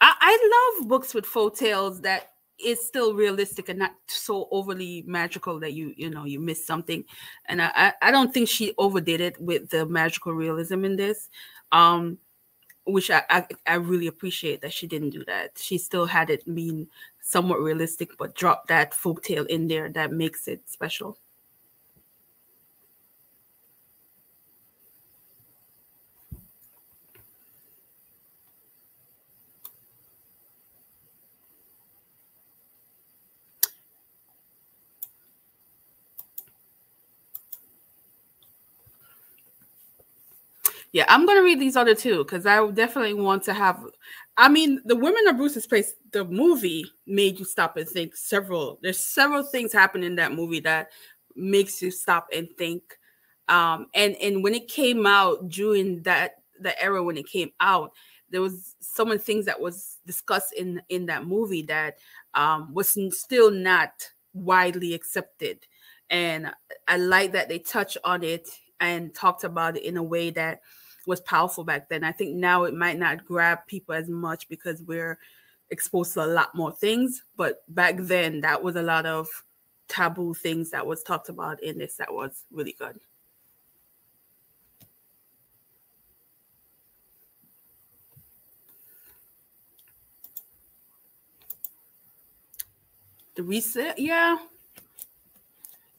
I, I love books with folktales that is still realistic and not so overly magical that you you know you miss something. And I I don't think she overdid it with the magical realism in this. Um, which I, I, I really appreciate that she didn't do that. She still had it mean somewhat realistic, but dropped that folktale in there that makes it special. Yeah, I'm gonna read these other two because I definitely want to have. I mean, the Women of Brewster's Place, the movie made you stop and think. Several, there's several things happen in that movie that makes you stop and think. Um, and and when it came out during that the era when it came out, there was so many things that was discussed in in that movie that um, was still not widely accepted. And I like that they touched on it and talked about it in a way that was powerful back then. I think now it might not grab people as much because we're exposed to a lot more things. But back then, that was a lot of taboo things that was talked about in this that was really good. The reset, yeah. I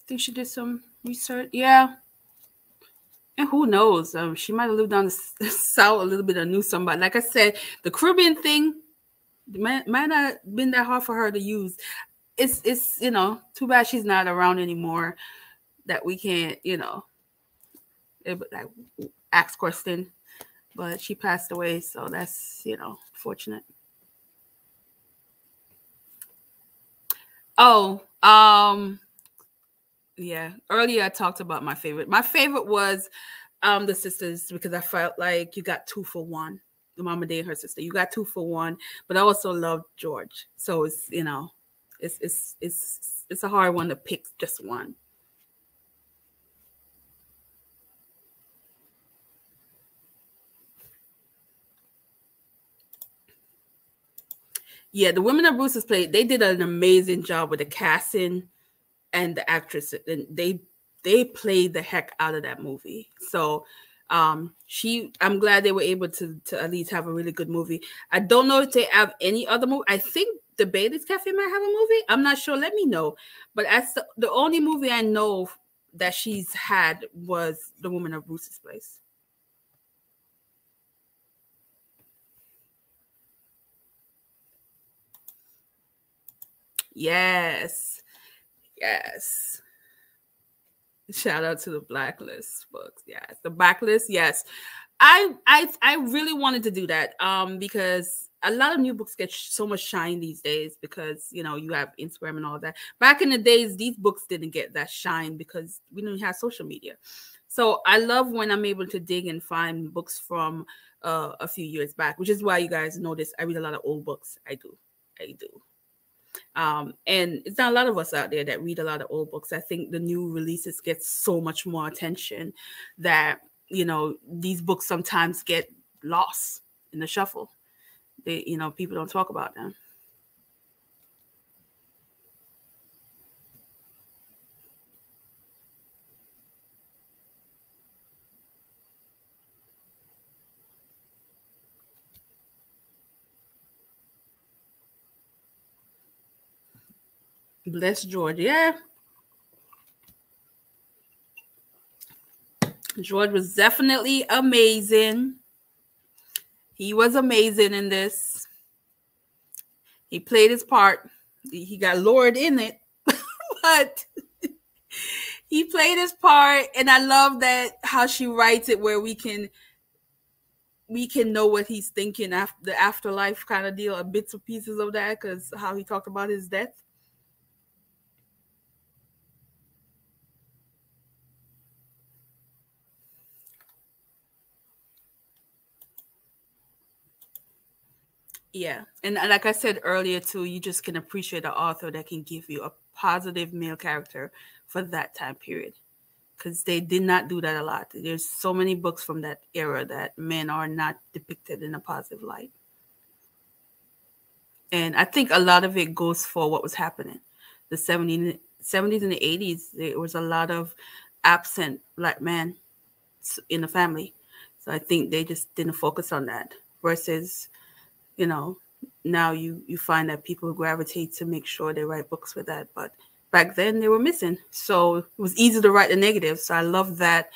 think she did some research. Yeah. And who knows? Um, she might have lived down the south a little bit and knew somebody. Like I said, the Caribbean thing might, might not been that hard for her to use. It's it's you know too bad she's not around anymore. That we can't you know it, like ask question, but she passed away, so that's you know fortunate. Oh, um, yeah earlier i talked about my favorite my favorite was um the sisters because i felt like you got two for one The Mama Day and her sister. You got two for one, but I also love George. So it's you know, it's it's it's it's a hard one to pick just one. Yeah, the women of Brewster's Place, they did an amazing job with the casting and the actress. And they they played the heck out of that movie. So um she i'm glad they were able to to at least have a really good movie. I don't know if they have any other movie. I think the bailey's cafe might have a movie. I'm not sure. Let me know. But as the, the only movie i know that she's had was the woman of brewster's place. Yes yes Shout out to the blacklist books. Yes, the blacklist. Yes, I I I really wanted to do that um because a lot of new books get so much shine these days because you know you have Instagram and all that. Back in the days, these books didn't get that shine because we didn't have social media. So I love when I'm able to dig and find books from uh, a few years back, which is why you guys notice I read a lot of old books. I do, I do. Um, and it's not a lot of us out there that read a lot of old books. I think the new releases get so much more attention that you know these books sometimes get lost in the shuffle. They, you know, people don't talk about them. Bless George. Yeah. George was definitely amazing. He was amazing in this. He played his part. He got lured in it, but he played his part. And I love that how she writes it where we can we can know what he's thinking after the afterlife kind of deal, bits of pieces of that, because how he talked about his death. Yeah. And like I said earlier, too, you just can appreciate an author that can give you a positive male character for that time period. Because they did not do that a lot. There's so many books from that era that men are not depicted in a positive light. And I think a lot of it goes for what was happening. The 70s, 70s and the 80s, there was a lot of absent black men in the family. So I think they just didn't focus on that versus you know, now you you find that people gravitate to make sure they write books with that. But back then they were missing, so it was easy to write the negative. So I love that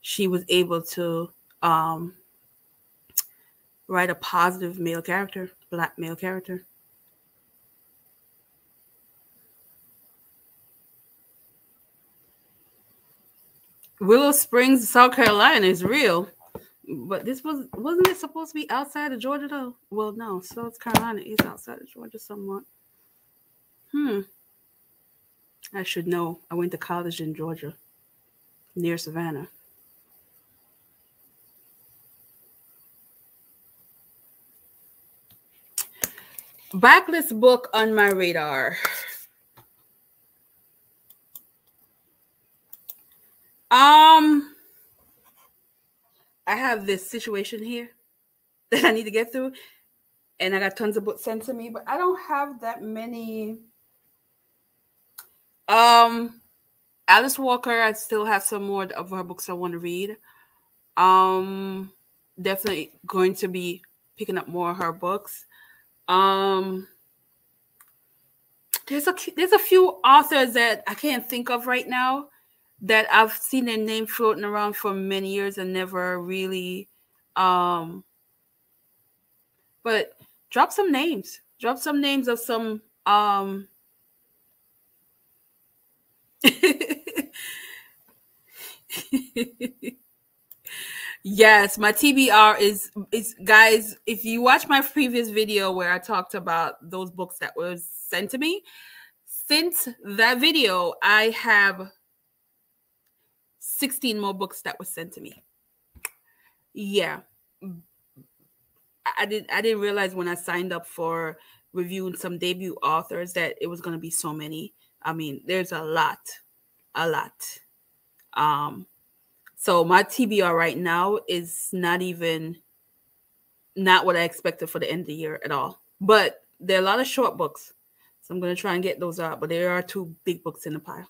she was able to um, write a positive male character, black male character. Willow Springs, South Carolina is real. But this was wasn't it supposed to be outside of Georgia though? Well, no, South Carolina is outside of Georgia somewhat. Hmm. I should know. I went to college in Georgia, near Savannah. Backlist book on my radar. Um I have this situation here that I need to get through, and I got tons of books sent to me, but I don't have that many. Um, Alice Walker, I still have some more of her books I want to read. Um, definitely going to be picking up more of her books. Um, there's a there's a few authors that I can't think of right now that I've seen their name floating around for many years and never really um but drop some names. Drop some names of some um yes, my TBR is is guys, if you watch my previous video where I talked about those books that was sent to me, since that video, I have 16 more books that were sent to me. Yeah. I didn't I didn't realize when I signed up for reviewing some debut authors that it was going to be so many. I mean, there's a lot, a lot. Um, so my TBR right now is not even not what I expected for the end of the year at all. But there are a lot of short books. So I'm going to try and get those out. But there are two big books in the pile.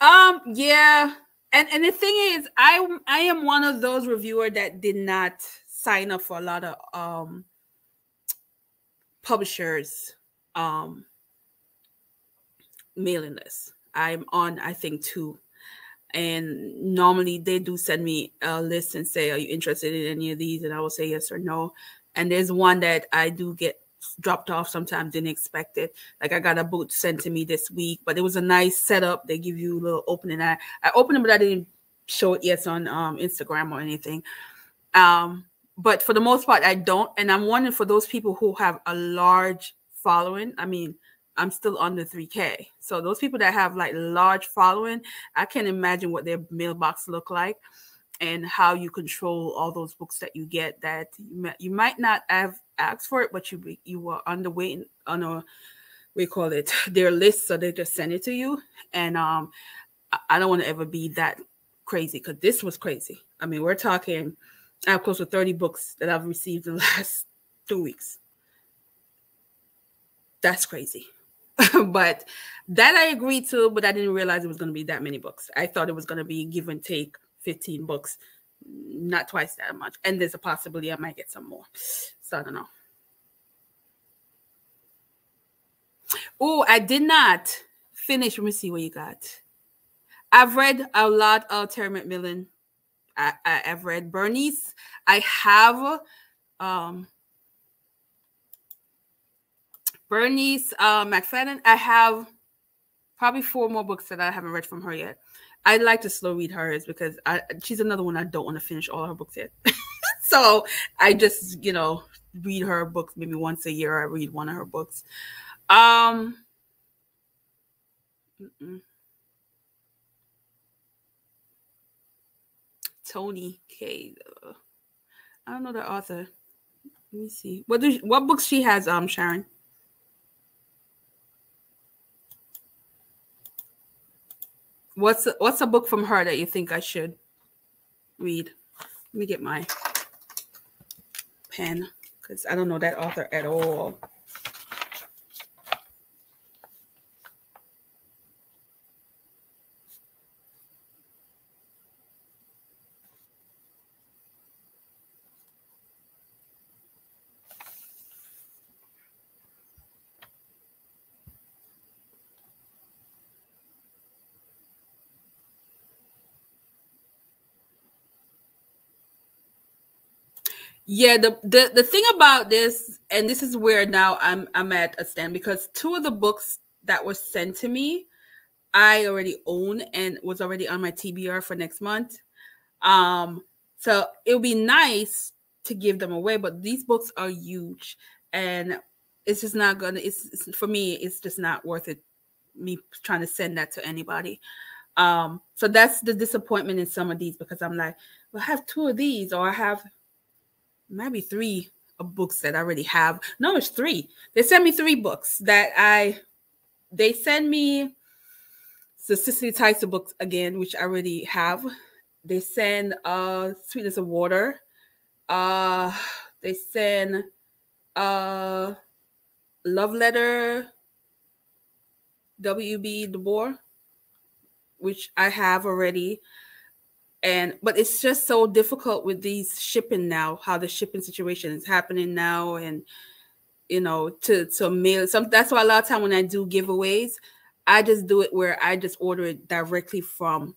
Um, yeah. And and the thing is, I I am one of those reviewer that did not sign up for a lot of um publishers um mailing list. I'm on, I think, two. And normally they do send me a list and say, Are you interested in any of these? And I will say yes or no. And there's one that I do get dropped off sometimes, didn't expect it. Like I got a boot sent to me this week, but it was a nice setup. They give you a little opening. I, I opened it, but I didn't show it yet on um, Instagram or anything. Um, but for the most part, I don't. And I'm wondering for those people who have a large following, I mean, I'm still under 3K. So those people that have like large following, I can't imagine what their mailbox look like and how you control all those books that you get that you, you might not have asked for it, but you you were underweight on a we call it their list, so they just send it to you. And um, I don't want to ever be that crazy because this was crazy. I mean, we're talking I have close to 30 books that I've received in the last two weeks. That's crazy. but that I agreed to, but I didn't realize it was going to be that many books. I thought it was going to be give and take 15 books, not twice that much. And there's a possibility I might get some more. So I don't know. Oh, I did not finish. Let me see what you got. I've read a lot of Terry McMillan. I, I, have read Bernice. I have um Bernice uh, McFadden. I have probably four more books that I haven't read from her yet. I'd like to slow read hers because I, she's another one I don't want to finish all her books yet. so I just, you know, read her books maybe once a year. I read one of her books. Um, mm-mm. Toni Cade. I don't know the author. Let me see. What does what books she has, um, Sharon? What's what's a book from her that you think I should read? Let me get my pen because I don't know that author at all. Yeah, the, the the thing about this, and this is where now I'm I'm at a stand because two of the books that were sent to me, I already own and was already on my TBR for next month. Um, so it would be nice to give them away, but these books are huge, and it's just not gonna. It's, it's for me. It's just not worth it. Me trying to send that to anybody. Um, so that's the disappointment in some of these because I'm like, well, I have two of these, or I have maybe three books that I already have. No, it's three. They sent me three books that I they send me the Cicely Tyson books again, which I already have. They send uh Sweetness of Water. Uh they send uh Love Letter W.B. Du Bois, which I have already and but it's just so difficult with these shipping now how the shipping situation is happening now and you know to to mail some that's why a lot of time when i do giveaways i just do it where i just order it directly from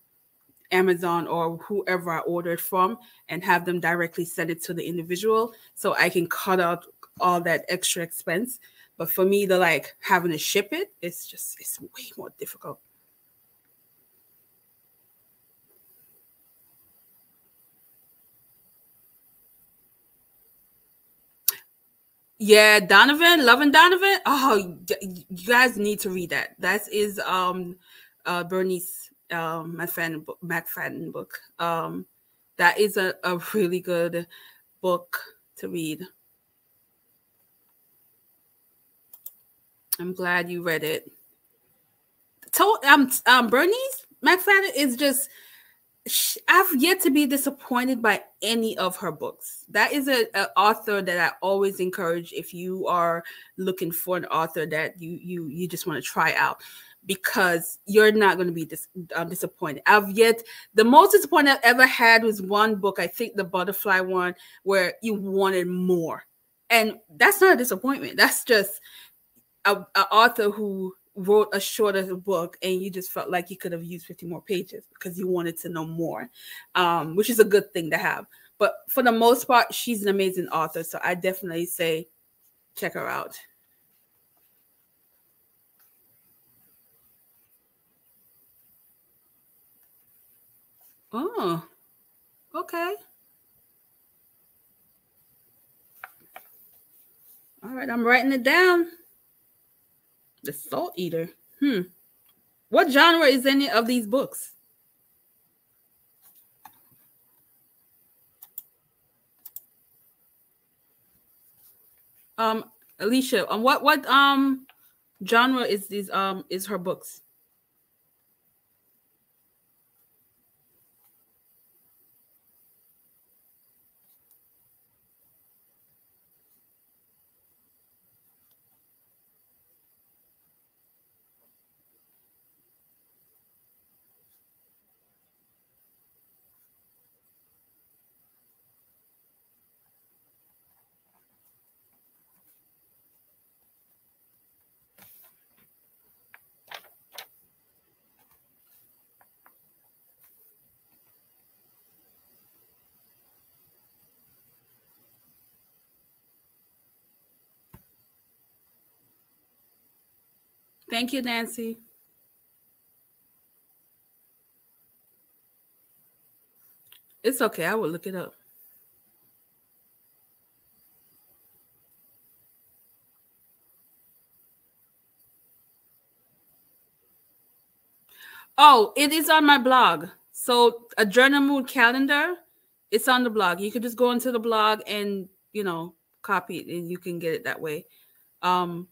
amazon or whoever i ordered from and have them directly send it to the individual so i can cut out all that extra expense. But for me to like having to ship it it's just it's way more difficult Yeah, Donovan, Loving Donovan. Oh, you guys need to read that. That is um uh Bernice um, McFadden book, McFadden book. Um, that is a, a really good book to read. I'm glad you read it. Told um um Bernice McFadden is just I've yet to be disappointed by any of her books. That is a, author that I always encourage if you are looking for an author that you you you just want to try out because you're not going to be dis, um, disappointed. I've yet the most disappointed I've ever had was one book, I think the butterfly one, where you wanted more, and that's not a disappointment. That's just a author who wrote a shorter book and you just felt like you could have used 50 more pages because you wanted to know more um, which is a good thing to have. But for the most part she's an amazing author so i definitely say check her out. Oh okay. All right i'm writing it down the Salt Eater. Hmm. What genre is any of these books? Um, Alicia, um, what what um genre is these um is her books? Thank you, Nancy. It's okay. I will look it up. Oh, it is on my blog. So a journal mood calendar, it's on the blog. You could just go into the blog and you know copy it, and you can get it that way. Um,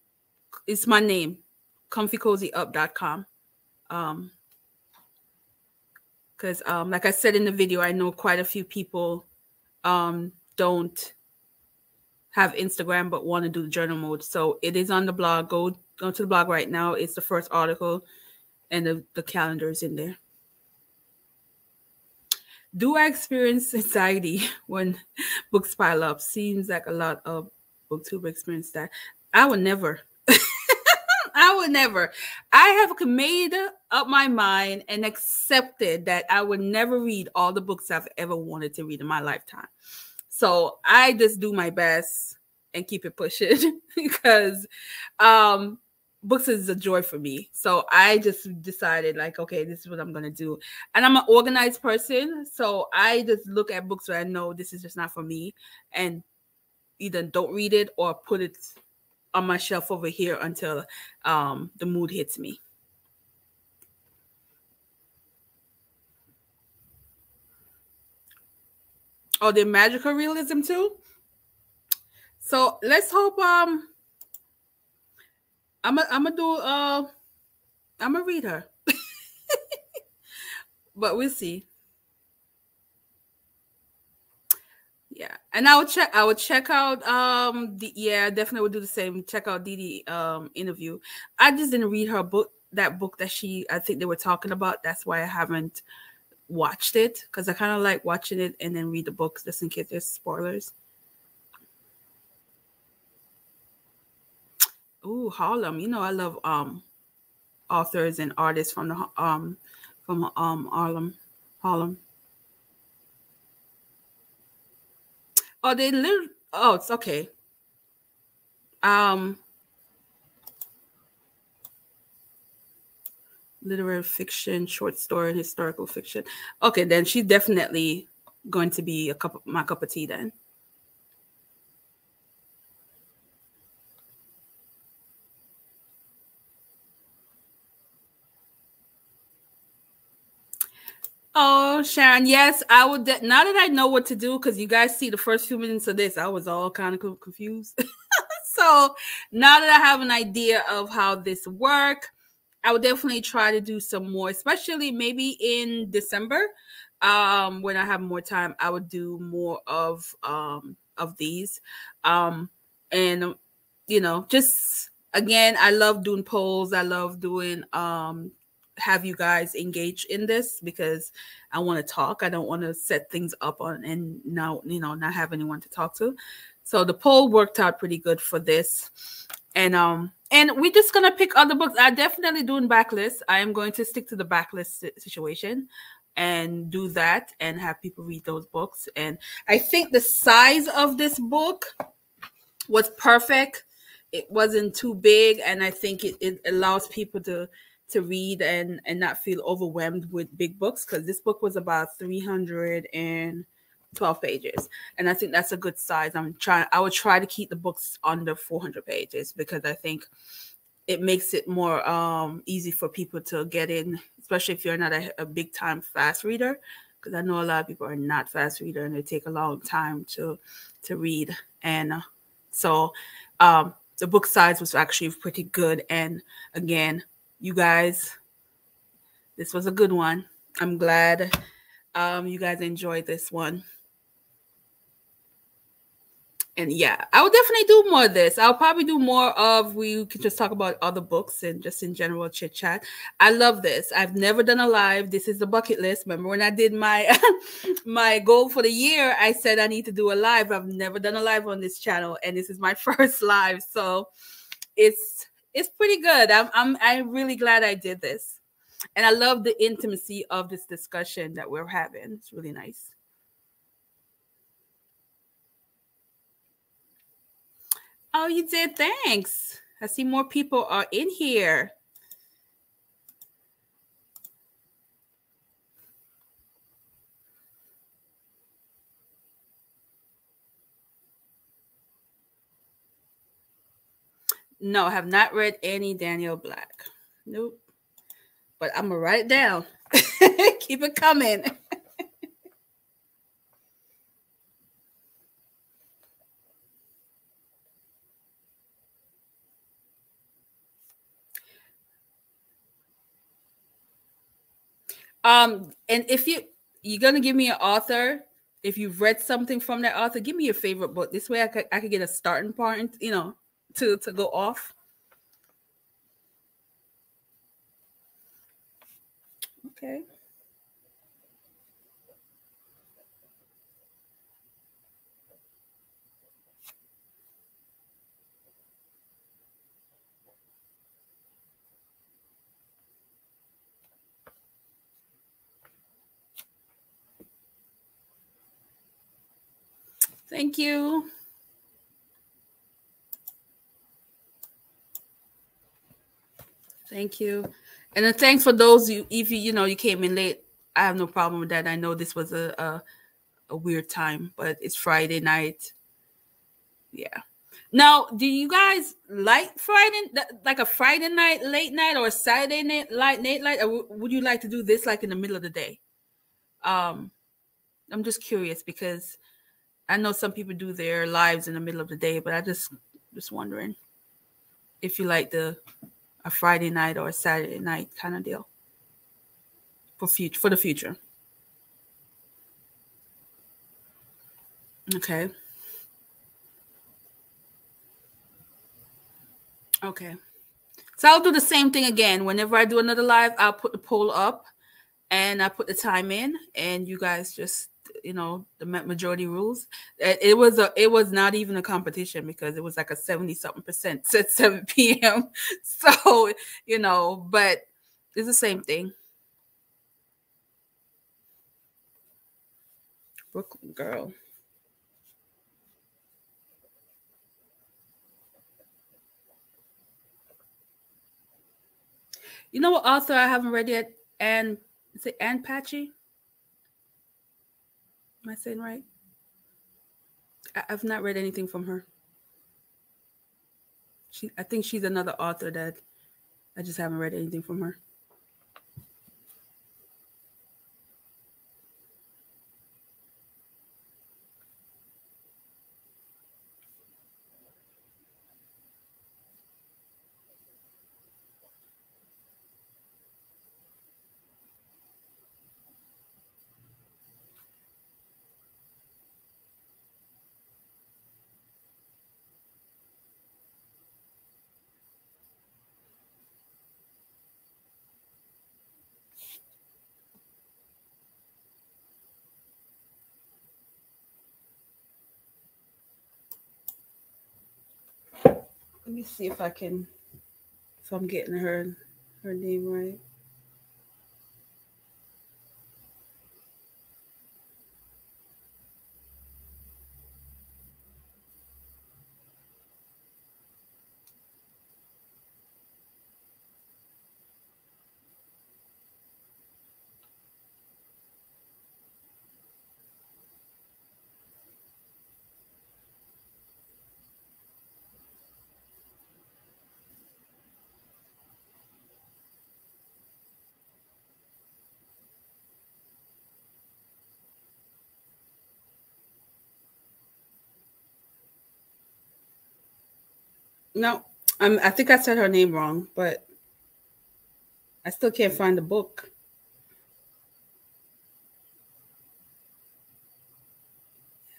it's my name, comfycozyup.com. Um, because um, like I said in the video, I know quite a few people um don't have Instagram but want to do the journal mode. So it is on the blog. Go go to the blog right now. It's the first article and the, the calendar is in there. Do I experience anxiety when books pile up? Seems like a lot of booktube experience that. I would never. I would never. I have made up my mind and accepted that I would never read all the books I've ever wanted to read in my lifetime. So I just do my best and keep it pushing because um books is a joy for me. So I just decided like, okay, this is what I'm gonna do. And I'm an organized person, so I just look at books where I know this is just not for me, and either don't read it or put it on my shelf over here until um, the mood hits me. Oh, the magical realism too. So let's hope um I'm a, I'm gonna do uh I'm gonna read her. but we'll see. Yeah and i would check i would check out um the yeah definitely would do the same check out Dee um interview i just didn't read her book that book that she i think they were talking about that's why i haven't watched it because i kind of like watching it and then read the books just in case there's spoilers Ooh, Harlem. You know I love um authors and artists from the um from um Harlem. Harlem. Oh, they live. Oh, it's okay. Um, literary fiction, short story, historical fiction. Okay, then she's definitely going to be a cup of my cup of tea then. Oh, Sharon, yes, I would. De- now that I know what to do, because you guys see the first few minutes of this, I was all kind of confused. so now that I have an idea of how this work, I would definitely try to do some more, especially maybe in December, um, when I have more time. I would do more of um of these, um, and you know, just again, I love doing polls. I love doing um have you guys engage in this because I want to talk. I don't want to set things up on and now you know not have anyone to talk to. So the poll worked out pretty good for this. And um and we're just gonna pick other books. I definitely doing backlist. I am going to stick to the backlist situation and do that and have people read those books. And I think the size of this book was perfect. It wasn't too big, and I think it, it allows people to to read and and not feel overwhelmed with big books because this book was about 312 pages. And i think that's a good size. I'm trying i would try to keep the books under 400 pages because i think it makes it more um, easy for people to get in especially if you're not a, a big time fast reader because i know a lot of people are not fast reader and they take a long time to to read. And uh, so um, the book size was actually pretty good. And again you guys. This was a good one. I'm glad um, you guys enjoyed this one. And yeah, I will definitely do more of this. I'll probably do more of we can just talk about other books and just in general chit chat. I love this. I've never done a live. This is the bucket list. Remember when I did my my goal for the year? I said I need to do a live. I've never done a live on this channel, and this is my first live. So it's it's pretty good. I'm I'm I'm really glad I did this. And I love the intimacy of this discussion that we're having. It's really nice. Oh, you did. Thanks. I see more people are in here. No, I have not read any Daniel Black. Nope. But I'm gonna write it down. Keep it coming. um, and if you you're gonna give me an author, if you've read something from that author, give me your favorite book. This way I could I could get a starting point, you know, to to go off? Okay. Thank you. Thank you. And then thanks for those you if you you know you came in late. I have no problem with that. I know this was a a, a weird time, but it's Friday night. Yeah. Now, do you guys like Friday like a Friday night late night or a Saturday night late night light or would you like to do this like in the middle of the day? Um I'm just curious because I know some people do their lives in the middle of the day, but I just just wondering if you like the a Friday night or a Saturday night kind of deal for future for the future. Okay. Okay. So I'll do the same thing again. Whenever I do another live, I'll put the poll up and I put the time in and you guys just you know the majority rules. Eh, it, was a it was not even a competition because it was like a seventy something percent at seven p.m. So you know, but it's the same thing. Brooklyn girl. You know what author I haven't read yet? And is it Ann Patchett? Am I saying right? I, have not read anything from her. She, I think she's another author that I just haven't read anything from her. Let me see if I can, if I'm getting her her name right. No, um, I think I said her name wrong, but I still can't find the book.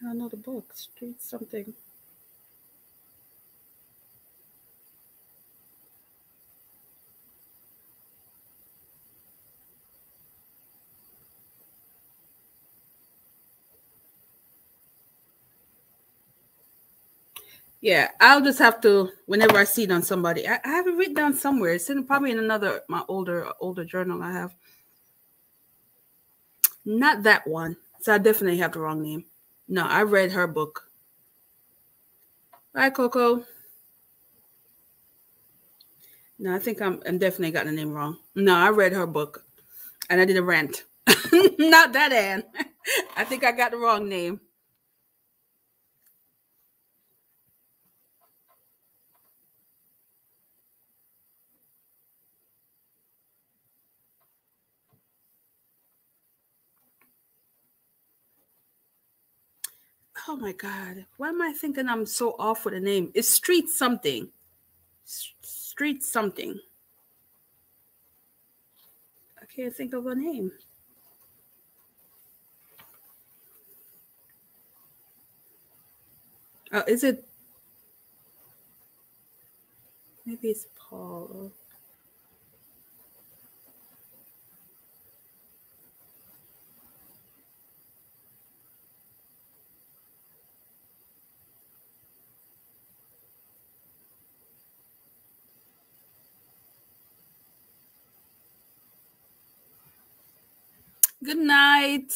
I don't know the book. Street something. Yeah, I'll just have to whenever I see it on somebody. I, I have it written down somewhere. It's in probably in another my older older journal I have. Not that one. So I definitely have the wrong name. No, I read her book. Bye, Coco. No, I think I'm I'm definitely got the name wrong. No, I read her book and I did a rant. Not that Anne. I think I got the wrong name. My God. Why am I thinking I'm so off with a name? It's Street something. S- Street something. I can't think of a name. Oh, is it? Maybe it's Paul. Good night.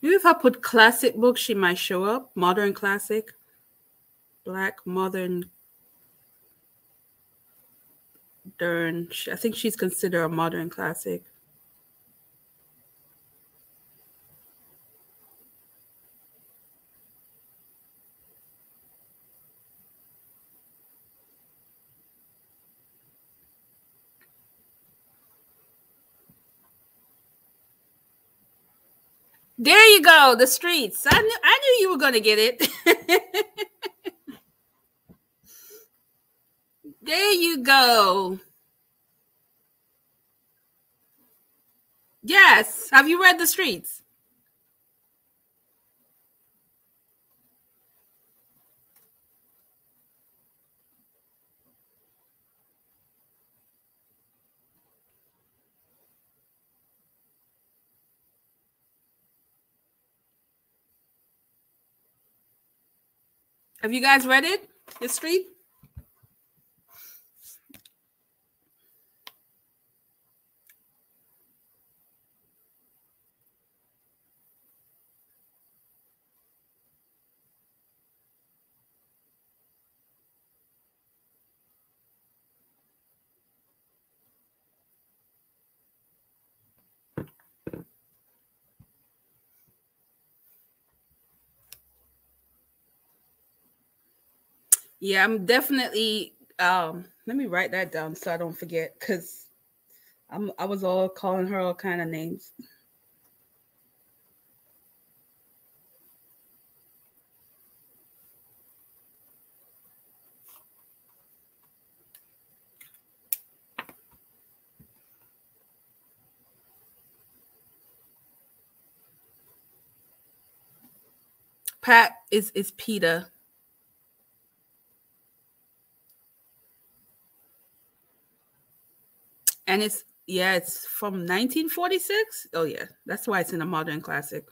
Maybe if I put classic book, she might show up. Modern classic. Black modern. Dern. I think she's considered a modern classic. There you go, the streets. I knew I knew you were gonna get it. there you go. Yes. Have you read the streets? Have you guys read it? The street? Yeah, I'm definitely um let me write that down so I don't forget because I'm I was all calling her all kind of names. Pat is is Petry. And it's Yeah, it's from 1946. Oh yeah, that's why it's in a modern classic.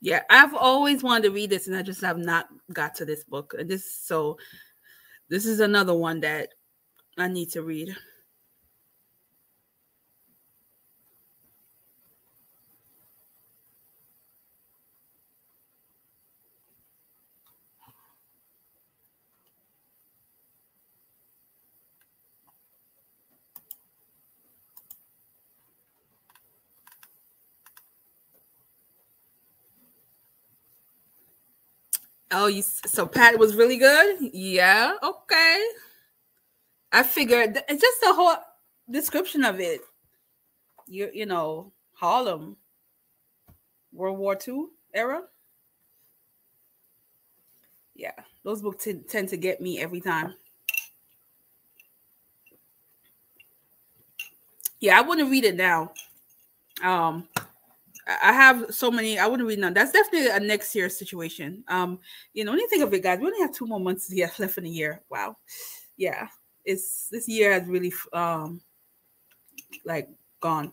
Yeah, I've always wanted to read this, and I just have not got to this book. And this, so this is another one that I need to read. Oh, you so Pat was really good? Yeah, okay. I figured it's just the whole description of it. You you know, Harlem, World War II era. Yeah, those books t- tend to get me every time. Yeah, I wouldn't read it now. Um, I have so many. I wouldn't read none. That's definitely a next year situation. Um, you know, when you think of it, guys, we only have two more months left in the year. Wow, yeah, it's this year has really um like gone.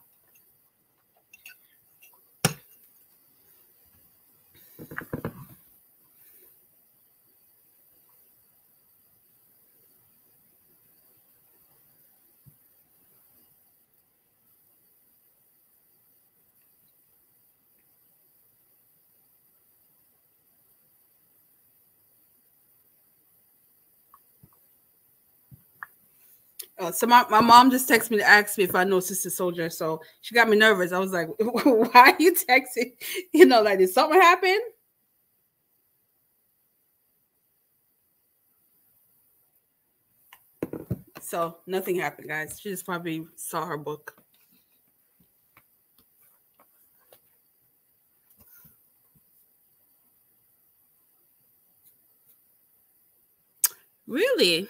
Uh, so my, my mom just texted me to ask me if I know Sister Soldier. So she got me nervous. I was like, why are you texting? You know, like did something happen? So nothing happened, guys. She just probably saw her book. Really?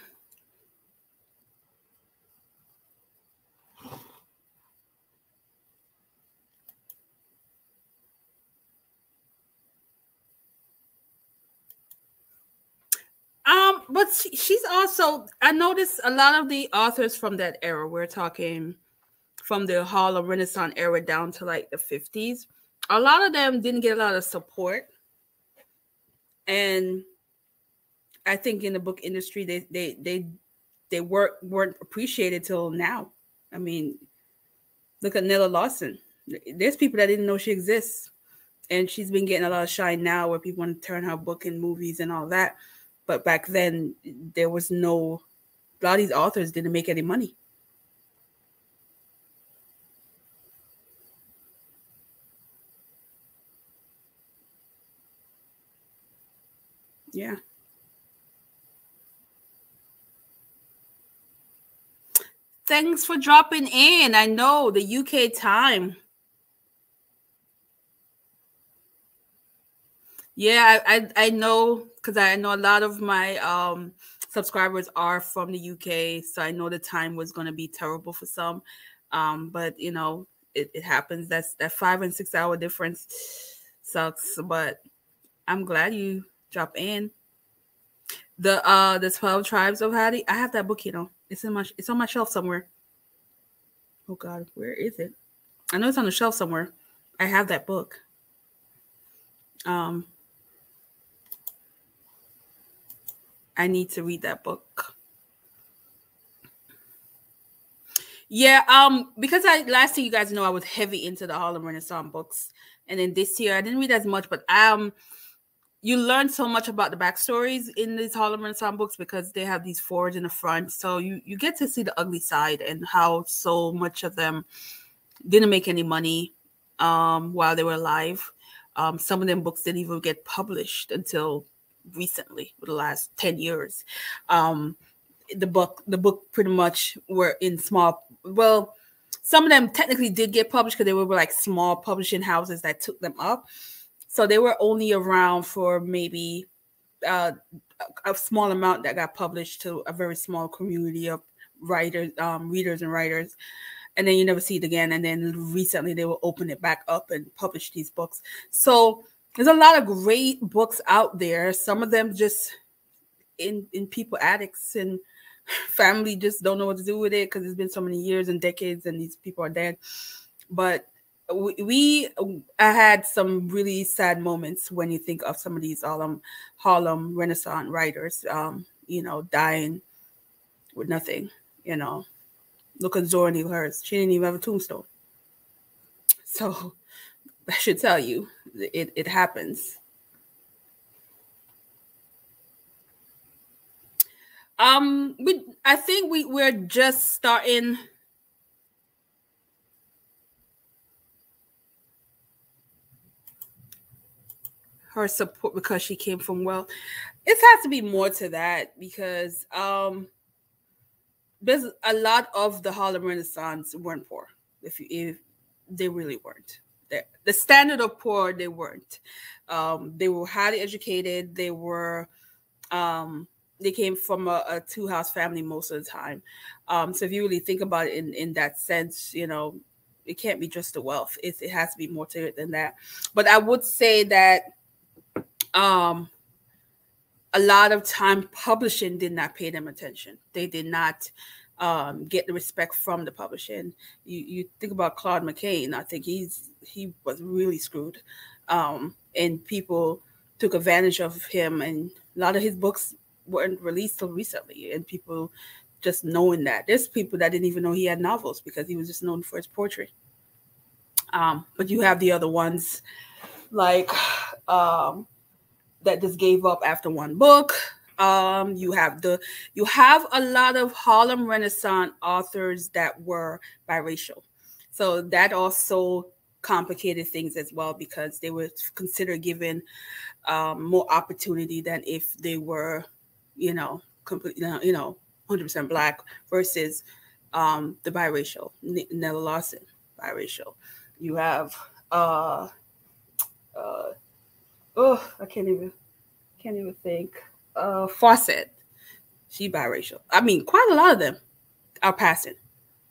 Um, but she's also I noticed a lot of the authors from that era. We're talking from the Harlem Renaissance era down to like the 50s. A lot of them didn't get a lot of support. And I think in the book industry they they they they weren't weren't appreciated till now. I mean, look at Nella Larsen. There's people that didn't know she exists. And she's been getting a lot of shine now where people want to turn her book in movies and all that but back then, there was no, a lot of these authors didn't make any money. Yeah. Thanks for dropping in. I know the UK time. Yeah, I I, I know because I know a lot of my um, subscribers are from the UK, so I know the time was going to be terrible for some. Um, but you know, it, it happens. That's that five and six hour difference sucks. But I'm glad you drop in. The uh the twelve tribes of Hattie. I have that book. You know, it's in my it's on my shelf somewhere. Oh God, where is it? I know it's on the shelf somewhere. I have that book. Um, I need to read that book. Yeah, um, because I last year you guys know I was heavy into the Harlem Renaissance books, and then this year I didn't read as much, but um, you learn so much about the backstories in these Harlem Renaissance books because they have these forwards in the front, so you you get to see the ugly side and how so much of them didn't make any money um while they were alive. Um, some of them books didn't even get published until recently, the last 10 years. Um, the book, the book pretty much were in small, well, some of them technically did get published because they were like small publishing houses that took them up. So they were only around for maybe uh, a small amount that got published to a very small community of writers, um, readers, and writers. And then you never see it again. And then recently they will open it back up and publish these books. So there's a lot of great books out there. Some of them just in in people addicts and family just don't know what to do with it because it's been so many years and decades and these people are dead but we, we I had some really sad moments when you think of some of these Harlem Harlem Renaissance writers, um, you know, dying with nothing. You know, look at Zora Neale Hurston; she didn't even have a tombstone. So I should tell you, it it happens. Um, we I think we we're just starting her support because she came from well It has to be more to that because um there's a lot of the Harlem Renaissance weren't poor. If you if they really weren't. The, the standard of poor they weren't. Um, they were highly educated. They were um, they came from a, a two house family most of the time. Um, so if you really think about it in in that sense, you know, it can't be just the wealth. It, it has to be more to it than that. But I would say that um, a lot of time publishing did not pay them attention. They did not um, get the respect from the publishing. You you think about Claude McKay. I think he's he was really screwed, um, and people took advantage of him. And a lot of his books weren't released till recently, and people just knowing that there's people that didn't even know he had novels because he was just known for his poetry. Um, but you have the other ones like um, that just gave up after one book. Um, you have the you have a lot of Harlem Renaissance authors that were biracial, so that also complicated things as well because they were considered given um, more opportunity than if they were, you know, completely, you know, hundred percent black versus um, the biracial Nella Larsen biracial. You have uh, uh, oh, I can't even can't even think. Uh Fauset. She biracial. I mean, quite a lot of them are passing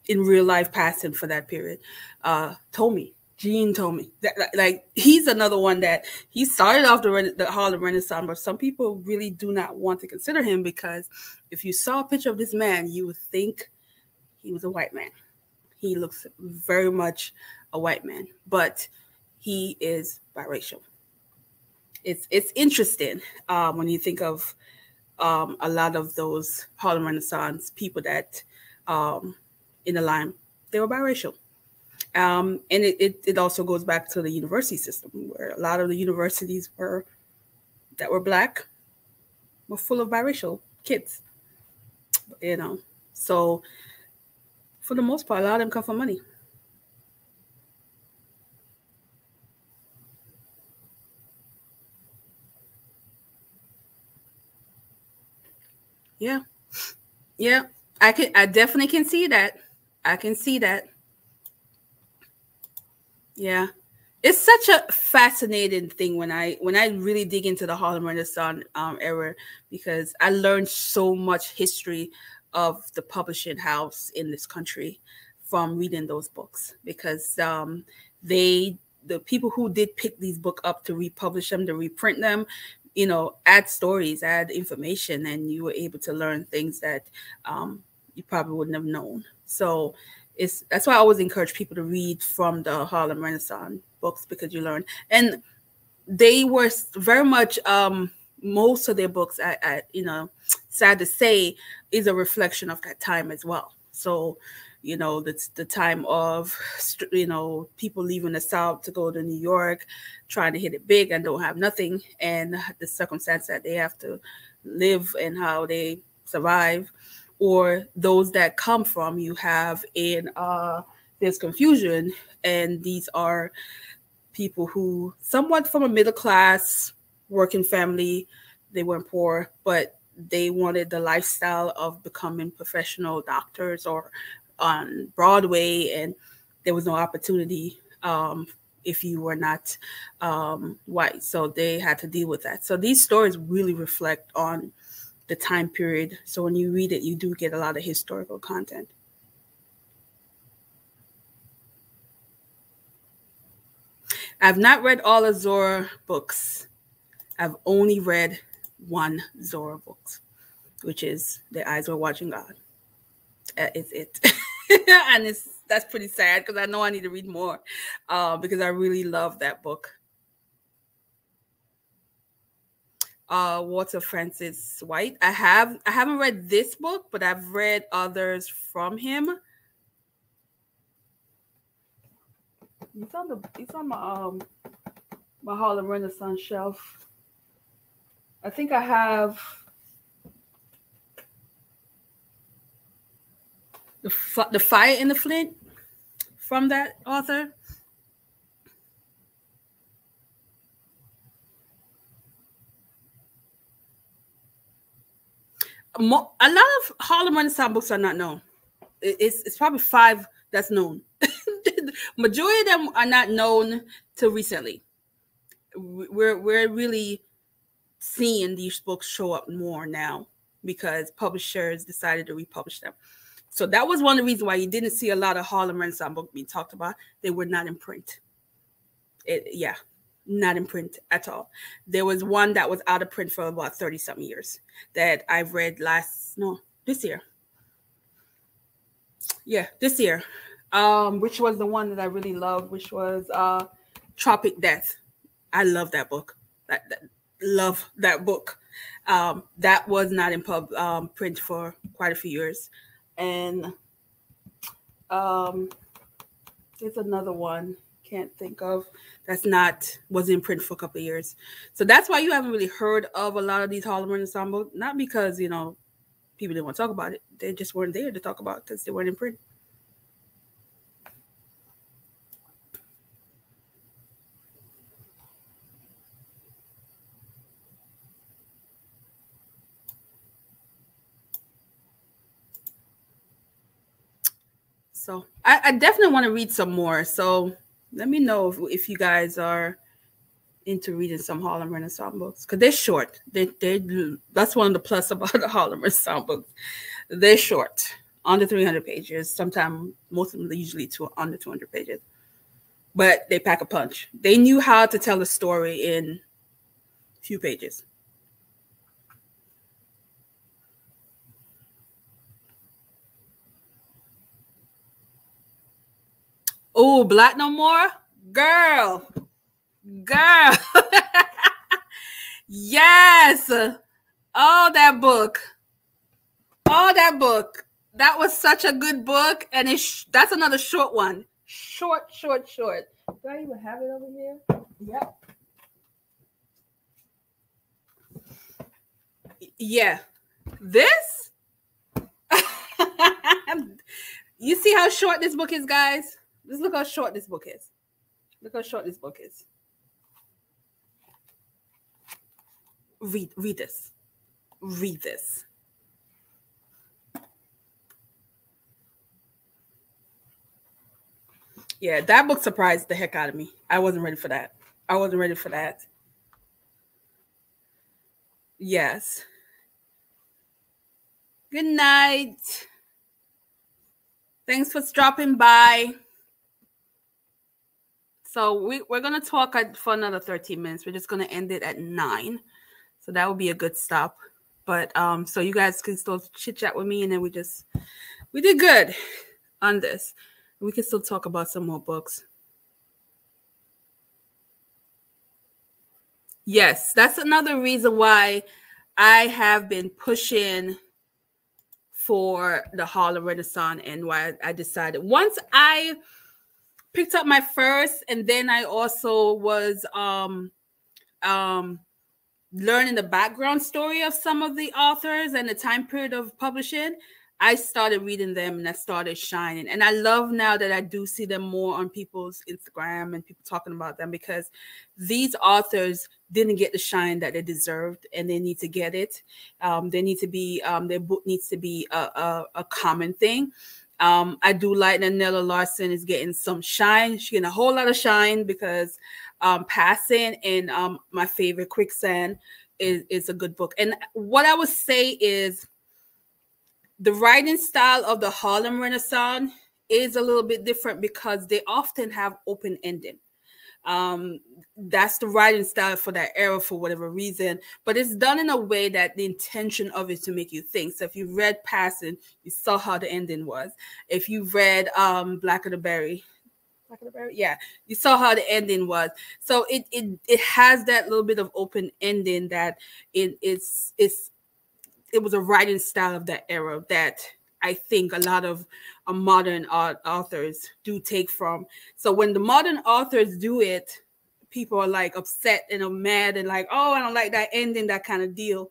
in real life passing for that period. Uh Toomer, Jean Toomer. That, like he's another one that he started off the, the Harlem Renaissance, but some people really do not want to consider him because if you saw a picture of this man, you would think he was a white man. He looks very much a white man, but he is biracial it's it's interesting um, when you think of um, a lot of those Harlem Renaissance people that um, in the line they were biracial. Um, and it, it, it, also goes back to the university system where a lot of the universities were that were black were full of biracial kids. You know, so for the most part, a lot of them come from money. Yeah. Yeah. I can I definitely can see that. I can see that. Yeah. It's such a fascinating thing when I when I really dig into the Harlem Renaissance um, era because I learned so much history of the publishing house in this country from reading those books because um, they the people who did pick these book up to republish them to reprint them you know, add stories, add information, and you were able to learn things that um, you probably wouldn't have known. So it's that's why I always encourage people to read from the Harlem Renaissance books because you learn. And they were very much um, most of their books, I, I, you know, sad to say, is a reflection of that time as well. So you know the, the time of you know people leaving the south to go to new york trying to hit it big and don't have nothing and the circumstance that they have to live and how they survive or those that come from you have in uh there's confusion and these are people who somewhat from a middle class working family they weren't poor but they wanted the lifestyle of becoming professional doctors or on Broadway, and there was no opportunity um, if you were not um, white. So they had to deal with that. So these stories really reflect on the time period. So when you read it, you do get a lot of historical content. I've not read all of Zora books. I've only read one Zora book, which is "The Eyes Were Watching God." That is it, and it's that's pretty sad because I know I need to read more uh, because I really love that book. Uh, Walter Francis White. I have I haven't read this book, but I've read others from him. It's on the it's on my um my Harlem Renaissance shelf. I think I have the the fire in the flint from that author. a lot of Harlem Renaissance books are not known. It's it's probably five that's known. Majority of them are not known till recently. We're we're really seeing these books show up more now because publishers decided to republish them. So that was one of the reasons why you didn't see a lot of Harlem Renaissance books being talked about. They were not in print. It, yeah, not in print at all. There was one that was out of print for about 30 something years that I've read last, no, this year. Yeah, this year. Um, which was the one that I really loved, which was uh Tropic Death. I love that book. That, that love that book. Um, that was not in pub um, print for quite a few years. And um there's another one can't think of that's not was in print for a couple years. So that's why you haven't really heard of a lot of these Harlem ensemble. Not because you know people didn't want to talk about it; they just weren't there to talk about because they weren't in print. So I, I definitely want to read some more. So let me know if, if you guys are into reading some Harlem Renaissance books because they're short. They they that's one of the plus about the Harlem Renaissance books. They're short, under 300 pages. Sometimes most of them usually to under 200 pages, but they pack a punch. They knew how to tell a story in a few pages. Oh, Black No More? Girl. Girl. yes. Oh, that book. Oh, that book. That was such a good book. And it's that's another short one. Short, short, short. Do I even have it over here? Yep. Yeah. This? you see how short this book is, guys? Just look how short this book is. Look how short this book is. Read, read this. Read this. Yeah, that book surprised the heck out of me. I wasn't ready for that. I wasn't ready for that. Yes. Good night. Thanks for stopping by. So we, we're going to talk for another 13 minutes. We're just going to end it at nine. So that would be a good stop. But um, so you guys can still chit chat with me, and then we just we did good on this. We can still talk about some more books. Yes, that's another reason why I have been pushing for the Harlem Renaissance and why I decided once I picked up my first, and then I also was um um learning the background story of some of the authors and the time period of publishing. I started reading them and I started shining. And I love now that I do see them more on people's Instagram and people talking about them because these authors didn't get the shine that they deserved and they need to get it. Um, they need to be, um, their book needs to be a, a, a common thing. Um, I do like Nella Larsen is getting some shine. She's getting a whole lot of shine because um, Passing and um, my favorite Quicksand is, is a good book. And what I would say is the writing style of the Harlem Renaissance is a little bit different because they often have open ending. Um, that's the writing style for that era for whatever reason, but it's done in a way that the intention of it to make you think. So if you read Passing, you saw how the ending was. If you read um Black of the Berry, Black of the Berry, yeah, you saw how the ending was. So it it it has that little bit of open ending that it it's it's it was a writing style of that era that I think a lot of uh, modern art authors do take from. So when the modern authors do it, people are like upset and are mad and like, oh, I don't like that ending, that kind of deal.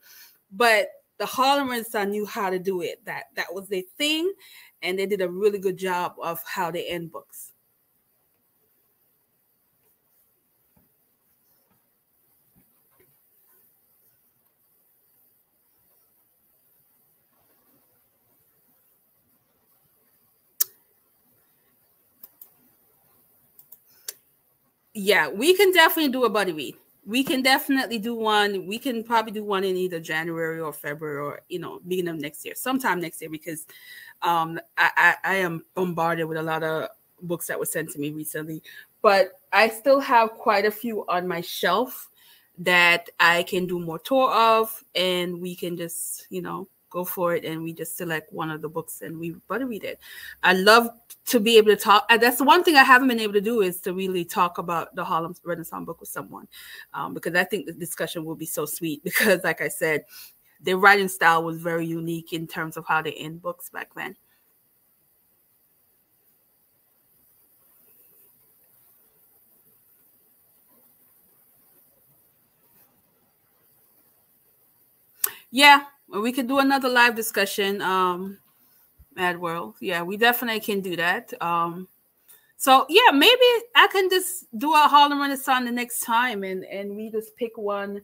But the Harlem Renaissance knew how to do it. That that was their thing, and they did a really good job of how they end books. Yeah, we can definitely do a buddy read. We can definitely do one. We can probably do one in either January or February or you know beginning of next year, sometime next year, because um, I, I, I am bombarded with a lot of books that were sent to me recently. But I still have quite a few on my shelf that I can do more tour of, and we can just you know go for it and we just select one of the books and we buddy read it. I love to be able to talk. That's the one thing I haven't been able to do is to really talk about the Harlem Renaissance book with someone, um, because I think the discussion will be so sweet. Because, like I said, their writing style was very unique in terms of how they end books back then. Yeah, we could do another live discussion. Um, Mad World. Yeah, we definitely can do that. Um, so yeah, maybe I can just do a Harlem Renaissance the next time, and and we just pick one,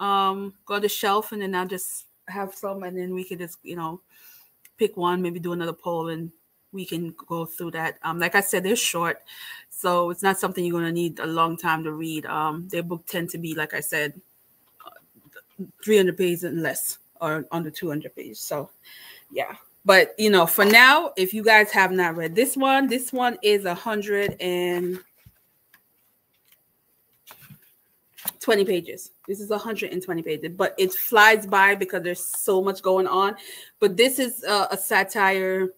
um, go to shelf, and then I'll just have some, and then we could just you know pick one, maybe do another poll, and we can go through that. Um, like I said, they're short, so it's not something you're gonna need a long time to read. Um, their book tend to be, like I said, 300 pages and less, or under 200 pages. So, yeah. But you know for now if you guys have not read this one this one is a hundred and 20 pages. This is 120 pages but it flies by because there's so much going on. But this is a, a satire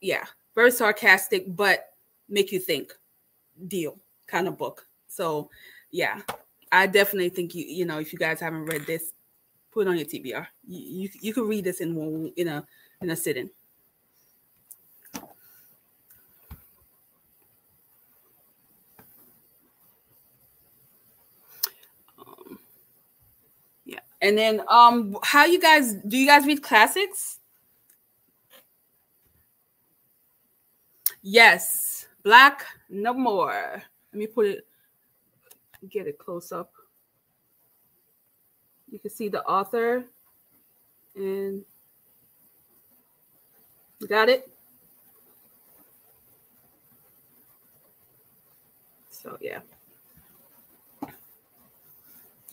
yeah very sarcastic but make you think deal kind of book. So yeah i definitely think you you know if you guys haven't read this put on your TBR. You, you, you can read this in one in a in a sitting. Um, yeah, and then um, how you guys do? You guys read classics? Yes, Black No More. Let me put it, get it close up. You can see the author and got it? So yeah.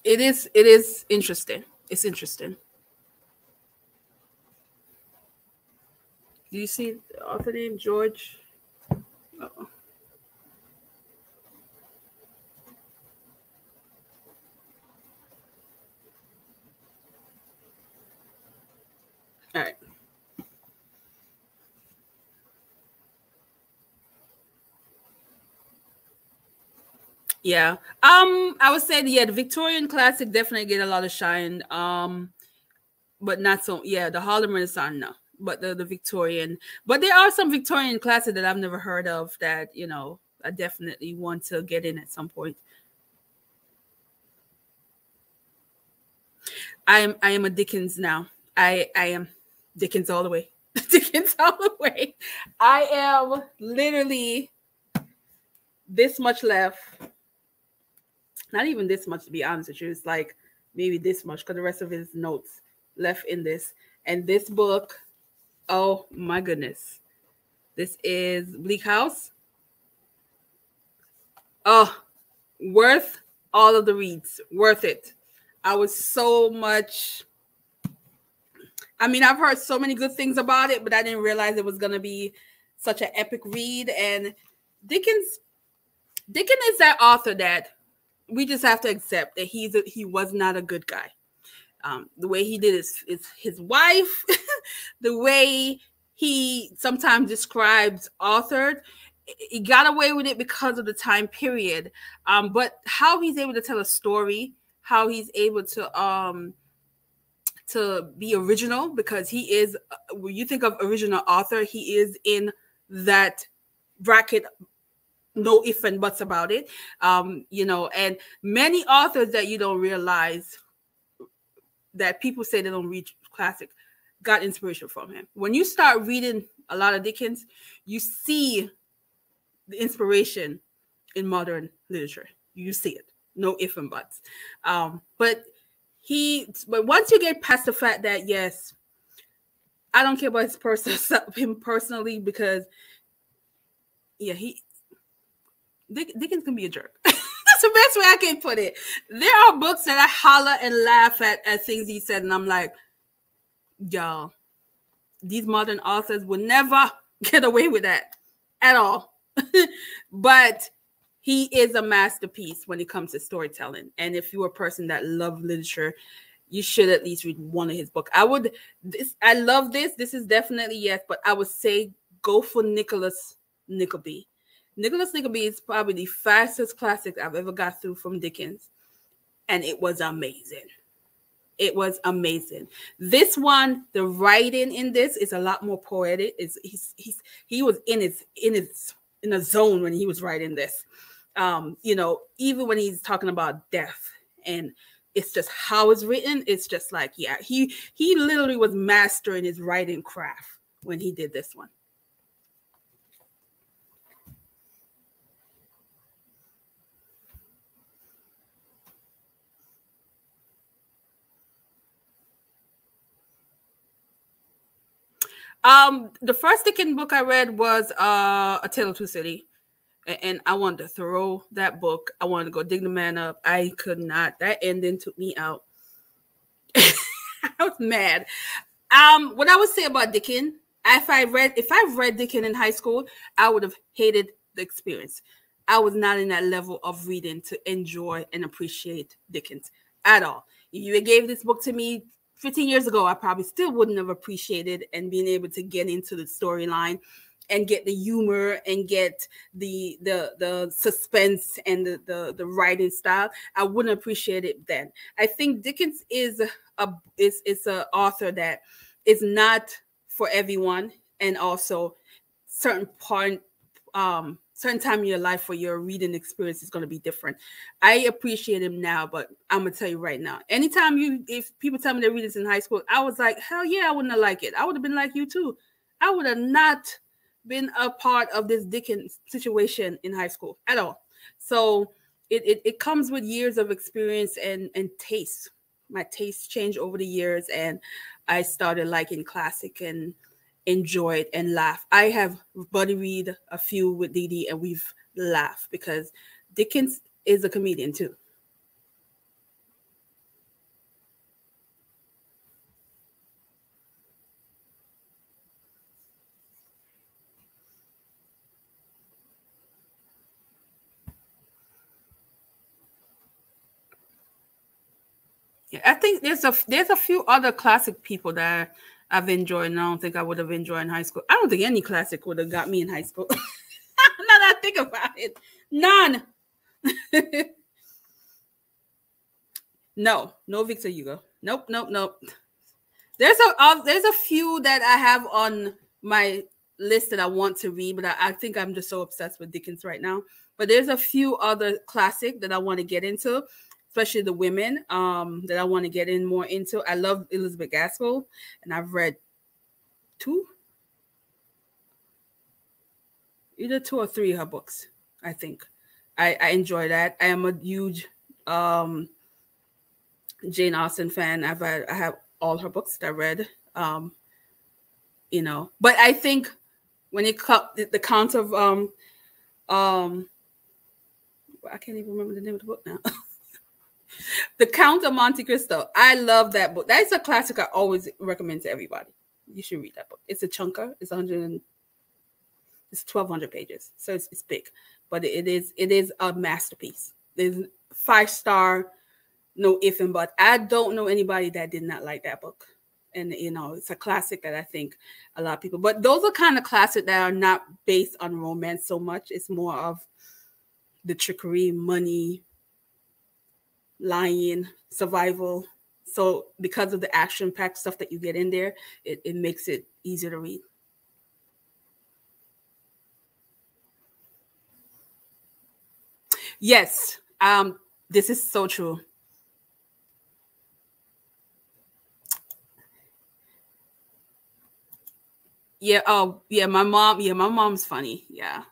It is it is interesting. It's interesting. Do you see the author name George? Oh. All right. Yeah. Um, I would say yeah, the Victorian classic definitely get a lot of shine. Um, but not so yeah, the Harlem Renaissance, no. But the, the Victorian, but there are some Victorian classics that I've never heard of that, you know, I definitely want to get in at some point. I am I am a Dickens now. I I am Dickens all the way. Dickens all the way. I am literally this much left. Not even this much, to be honest with you. It's like maybe this much because the rest of his notes left in this. And this book, oh my goodness. This is Bleak House. Oh, worth all of the reads. Worth it. I was so much I mean, I've heard so many good things about it, but I didn't realize it was going to be such an epic read. And Dickens, Dickens is that author that we just have to accept that he's a, he was not a good guy. Um, the way he did his, his, his wife, the way he sometimes describes authored, he got away with it because of the time period. Um, but how he's able to tell a story, how he's able to um to be original because he is when you think of original author, he is in that bracket no if and buts about it. Um you know and many authors that you don't realize that people say they don't read classic got inspiration from him. When you start reading a lot of dickens you see the inspiration in modern literature. You see it. No if and buts. Um but he but once you get past the fact that yes i don't care about his person him personally because yeah he Dick, Dickens can be a jerk. That's the best way I can put it. There are books that I holler and laugh at at things he said, and I'm like, y'all, these modern authors would never get away with that at all. but he is a masterpiece when it comes to storytelling. And if you're a person that love literature, you should at least read one of his book. I would this I love this. This is definitely yes, but I would say go for Nicholas Nickleby. Nicholas Nickleby is probably the fastest classic I've ever got through from Dickens, and it was amazing. It was amazing. This one, the writing in this is a lot more poetic. Is he's, he's he was in his in his in a zone when he was writing this. Um, you know, even when he's talking about death and it's just how it's written, it's just like, yeah, he he literally was mastering his writing craft when he did this one. Um, the first Dickens book I read was uh A Tale of Two City. And I wanted to throw that book. I wanted to go dig the man up. I could not. That ending took me out. I was mad. Um, what I would say about Dickens, if I read if I read Dickens in high school, I would have hated the experience. I was not in that level of reading to enjoy and appreciate Dickens at all. If you gave this book to me 15 years ago, I probably still wouldn't have appreciated and being able to get into the storyline and get the humor and get the the the suspense and the, the the writing style i wouldn't appreciate it then i think dickens is a is is a author that is not for everyone and also certain part um certain time in your life where your reading experience is going to be different. I appreciate him now, but I'm gonna tell you right now. Anytime you, if people tell me they read this in high school, I was like, hell yeah, I wouldn't have liked it. I would have been like you too. I would have not been a part of this Dickens situation in high school at all. So it, it, it comes with years of experience and and taste. My tastes changed over the years, and I started liking classic and enjoyed and laughed. I have buddy read a few with Dee and we've laughed because Dickens is a comedian too. Yeah, I think there's a there's a few other classic people that I've enjoyed, and I don't think I would have enjoyed in high school. I don't think any classic would have got me in high school. now that I think about it, none. no, no Victor Hugo. Nope, nope, nope. There's a uh, there's a few that I have on my list that I want to read, but I, I think I'm just so obsessed with Dickens right now. But there's a few other classic that I want to get into especially the women um, that I want to get in more into. I love Elizabeth Gaskell, and I've read two, either two or three of her books. I think I, I enjoy that. I am a huge um, Jane Austen fan. I've I have all her books that I read. Um, you know, but I think when it comes the count of um um I can't even remember the name of the book now. The Count of Monte Cristo. I love that book. That's a classic I always recommend to everybody. You should read that book. It's a chunker. It's 100 it's 1200 pages. So it's, it's big. but it is it is a masterpiece. There's five star, no if and but. I don't know anybody that did not like that book. And you know, it's a classic that I think a lot of people, but those are kind of classic that are not based on romance so much. It's more of the trickery, money, lying, survival. So because of the action packed stuff that you get in there, it, it makes it easier to read. Yes, um, this is so true. Yeah, oh yeah, my mom, yeah, my mom's funny. Yeah.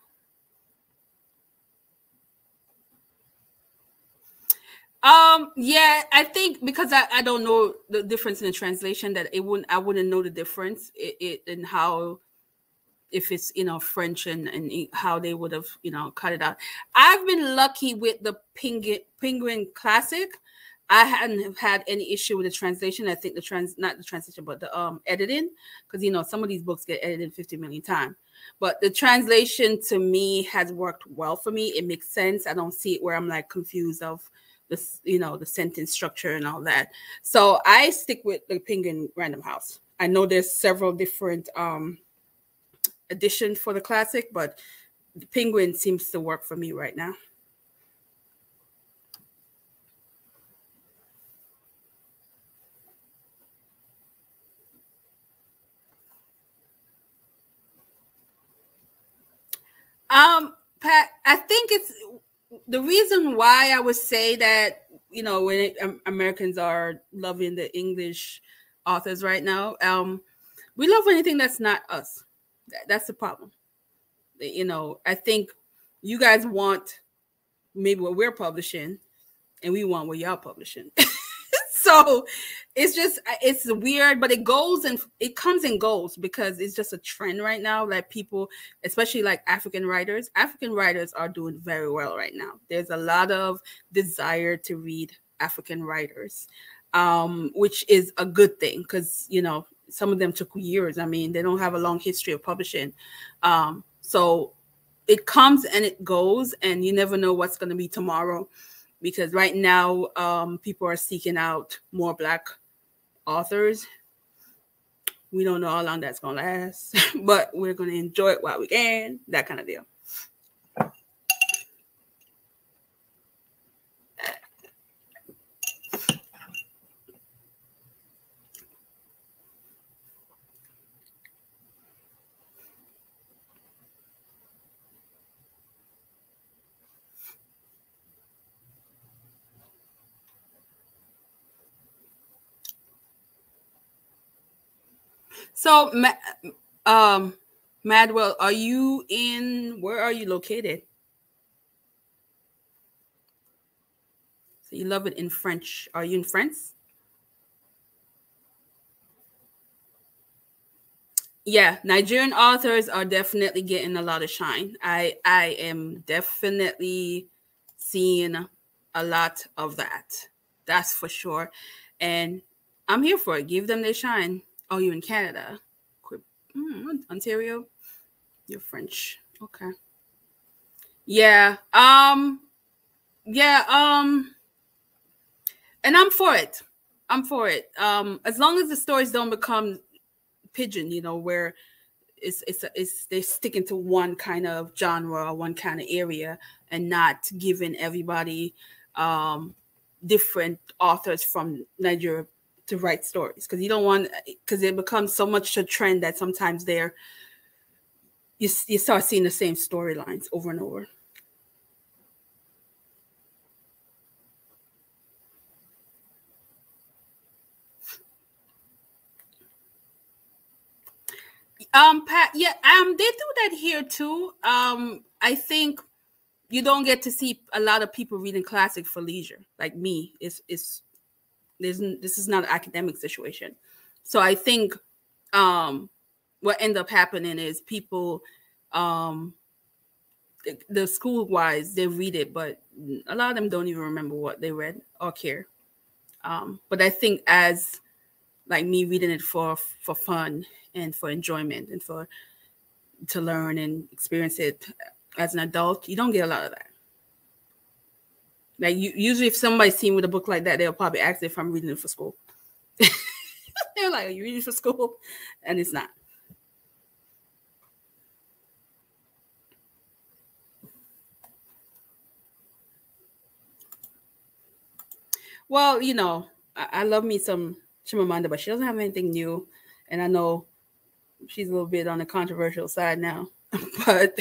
Um, yeah, I think because I, I don't know the difference in the translation that it wouldn't I wouldn't know the difference it, it how if it's you know French and, and how they would have you know cut it out. I've been lucky with the Penguin Penguin Classic. I hadn't had any issue with the translation. I think the trans not the translation, but the um editing, because you know some of these books get edited 50 million times. But the translation to me has worked well for me. It makes sense. I don't see it where I'm like confused of the you know the sentence structure and all that. So I stick with the Penguin Random House. I know there's several different um edition for the classic, but the penguin seems to work for me right now. Um, Pat, I think it's the reason why I would say that you know when it, um, Americans are loving the English authors right now. Um, we love anything that's not us. That's the problem. You know, I think you guys want maybe what we're publishing, and we want what y'all publishing. so it's just it's weird, but it goes and it comes and goes because it's just a trend right now. Like people, especially like African writers, African writers are doing very well right now. There's a lot of desire to read African writers, um, which is a good thing because you know some of them took years. I mean, they don't have a long history of publishing. Um, so it comes and it goes, and you never know what's going to be tomorrow because right now um, people are seeking out more Black authors. We don't know how long that's to last, but we're going to enjoy it while we can, that kind of deal. So, um, Madwell, are you in? Where are you located? So you love it in French. Are you in France? Yeah, Nigerian authors are definitely getting a lot of shine. I I am definitely seeing a lot of that. That's for sure. And I'm here for it. Give them their shine. Oh, you in Canada? Mm, Ontario. You're French. Okay. Yeah. Um. Yeah. Um. And I'm for it. I'm for it. Um. As long as the stories don't become pigeon, you know, where it's it's it's they're sticking to one kind of genre or one kind of area and not giving everybody um different authors from Nigeria to write stories because you don't want because it becomes so much a trend that sometimes they're you, you start seeing the same storylines over and over. Um, Pat, yeah, um, they do that here too. Um, I think you don't get to see a lot of people reading classic for leisure, like me. It's it's there's this is not an academic situation. So I think um, what end up happening is people um, the, the school wise they read it, but a lot of them don't even remember what they read or care. Um, but I think as like me reading it for for fun and for enjoyment and for to learn and experience it as an adult, you don't get a lot of that. Like you, usually, if somebody's seen with a book like that, they'll probably ask if I'm reading it for school. They're like, "Are you reading for school?" And it's not. Well, you know, I, I love me some Chimamanda, but she doesn't have anything new, and I know she's a little bit on the controversial side now. but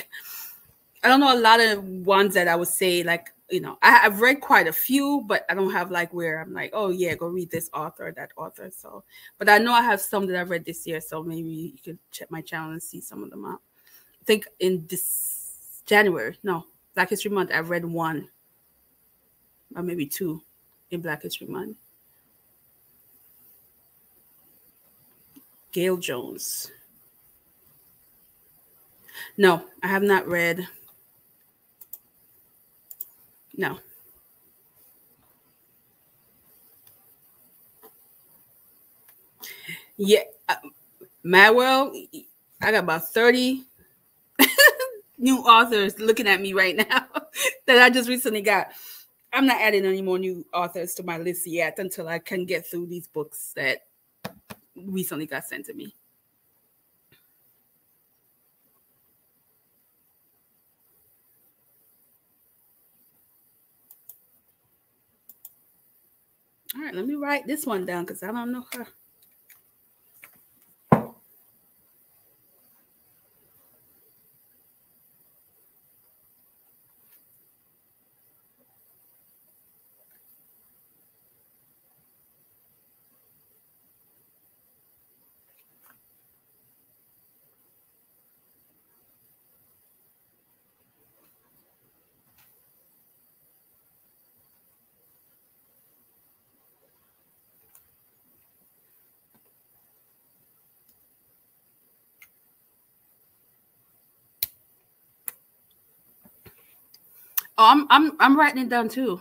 I don't know a lot of ones that I would say like you know I, have read quite a few, but I don't have like where I'm like, oh yeah, go read this author, that author. So, but I know I have some that I've read this year, so maybe you can check my channel and see some of them out. I think in this January, no, Black History Month, I've read one or maybe two in Black History Month. Gayl Jones. No, I have not read. No. Yeah, uh, Madwell, I got about 30 new authors looking at me right now that I just recently got. I'm not adding any more new authors to my list yet until I can get through these books that recently got sent to me. All right, let me write this one down because I don't know her. Oh, I'm I'm I'm writing it down too.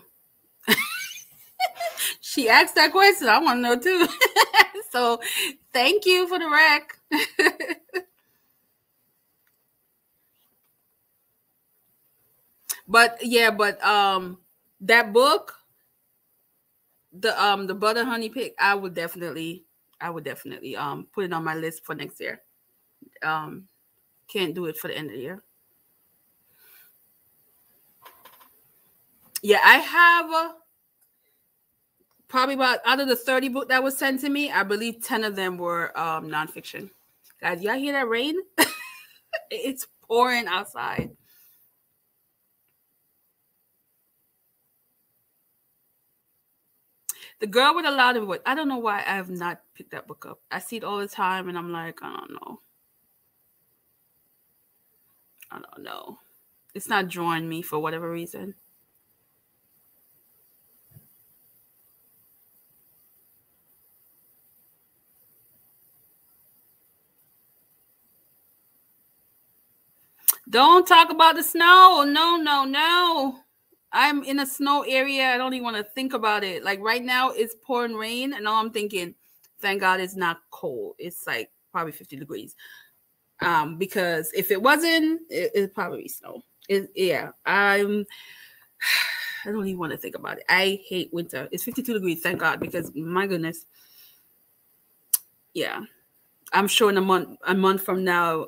she asked that question. I want to know too. so thank you for the rec. but yeah, but um that book, the um the Butter Honey Pig, I would definitely, I would definitely um put it on my list for next year. Um can't do it for the end of the year. Yeah, I have uh, probably about out of the 30 book that was sent to me, I believe 10 of them were um nonfiction. Guys, y'all hear that rain? it's pouring outside. The girl with a of voice. I don't know why I have not picked that book up. I see it all the time, and I'm like, I don't know. I don't know. It's not drawing me for whatever reason. Don't talk about the snow. No, no, no. I'm in a snow area. I don't even want to think about it. Like right now, it's pouring rain, and all I'm thinking, thank God it's not cold. It's like probably 50 degrees. Um, because if it wasn't, it, it'd probably be snow. It, yeah, I'm. I don't even want to think about it. I hate winter. It's 52 degrees, thank God, because my goodness. Yeah. I'm sure in a month a month from now,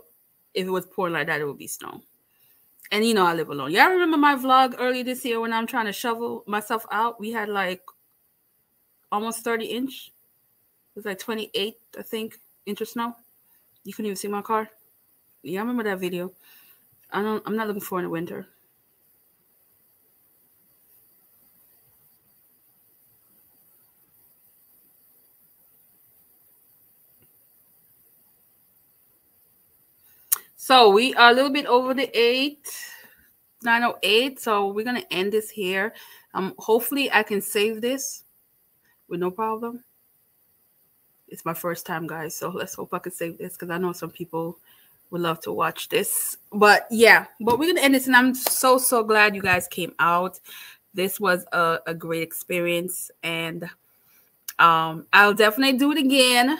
if it was pouring like that, it would be snow. And you know, I live alone. Y'all remember my vlog earlier this year when I'm trying to shovel myself out? We had like almost 30 inch. It was like 28, I think, inch of snow. You couldn't even see my car. Yeah, I remember that video. I don't I'm not looking for in the winter. So we are a little bit over the eight, 908. So we're gonna end this here. Um, hopefully I can save this with no problem. It's my first time, guys. So let's hope I can save this because I know some people would love to watch this. But yeah, but we're gonna end this, and I'm so so glad you guys came out. This was a, a great experience, and um, I'll definitely do it again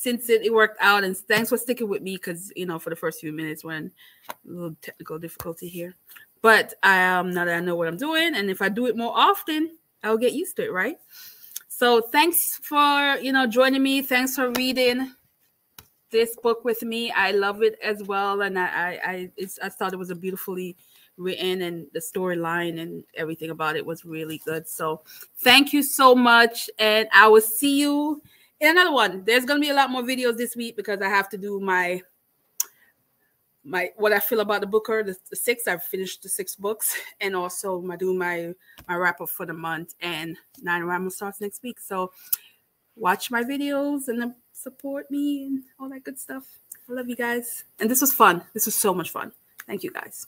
since it, it worked out. And thanks for sticking with me because you know for the first few minutes when a little technical difficulty here. But i am um, now that I know what I'm doing, and if I do it more often, I'll get used to it, right? So thanks for you know joining me. Thanks for reading this book with me. I love it as well, and I I I, I thought it was a beautifully written and the storyline and everything about it was really good. So thank you so much, and I will see you another one. There's gonna be a lot more videos this week because I have to do my my what I feel about the booker, the, the six. I've finished the six books, and also my do my my wrap up for the month. And nine Rama starts next week. So watch my videos and support me and all that good stuff. I love you guys. And this was fun. This was so much fun. Thank you guys.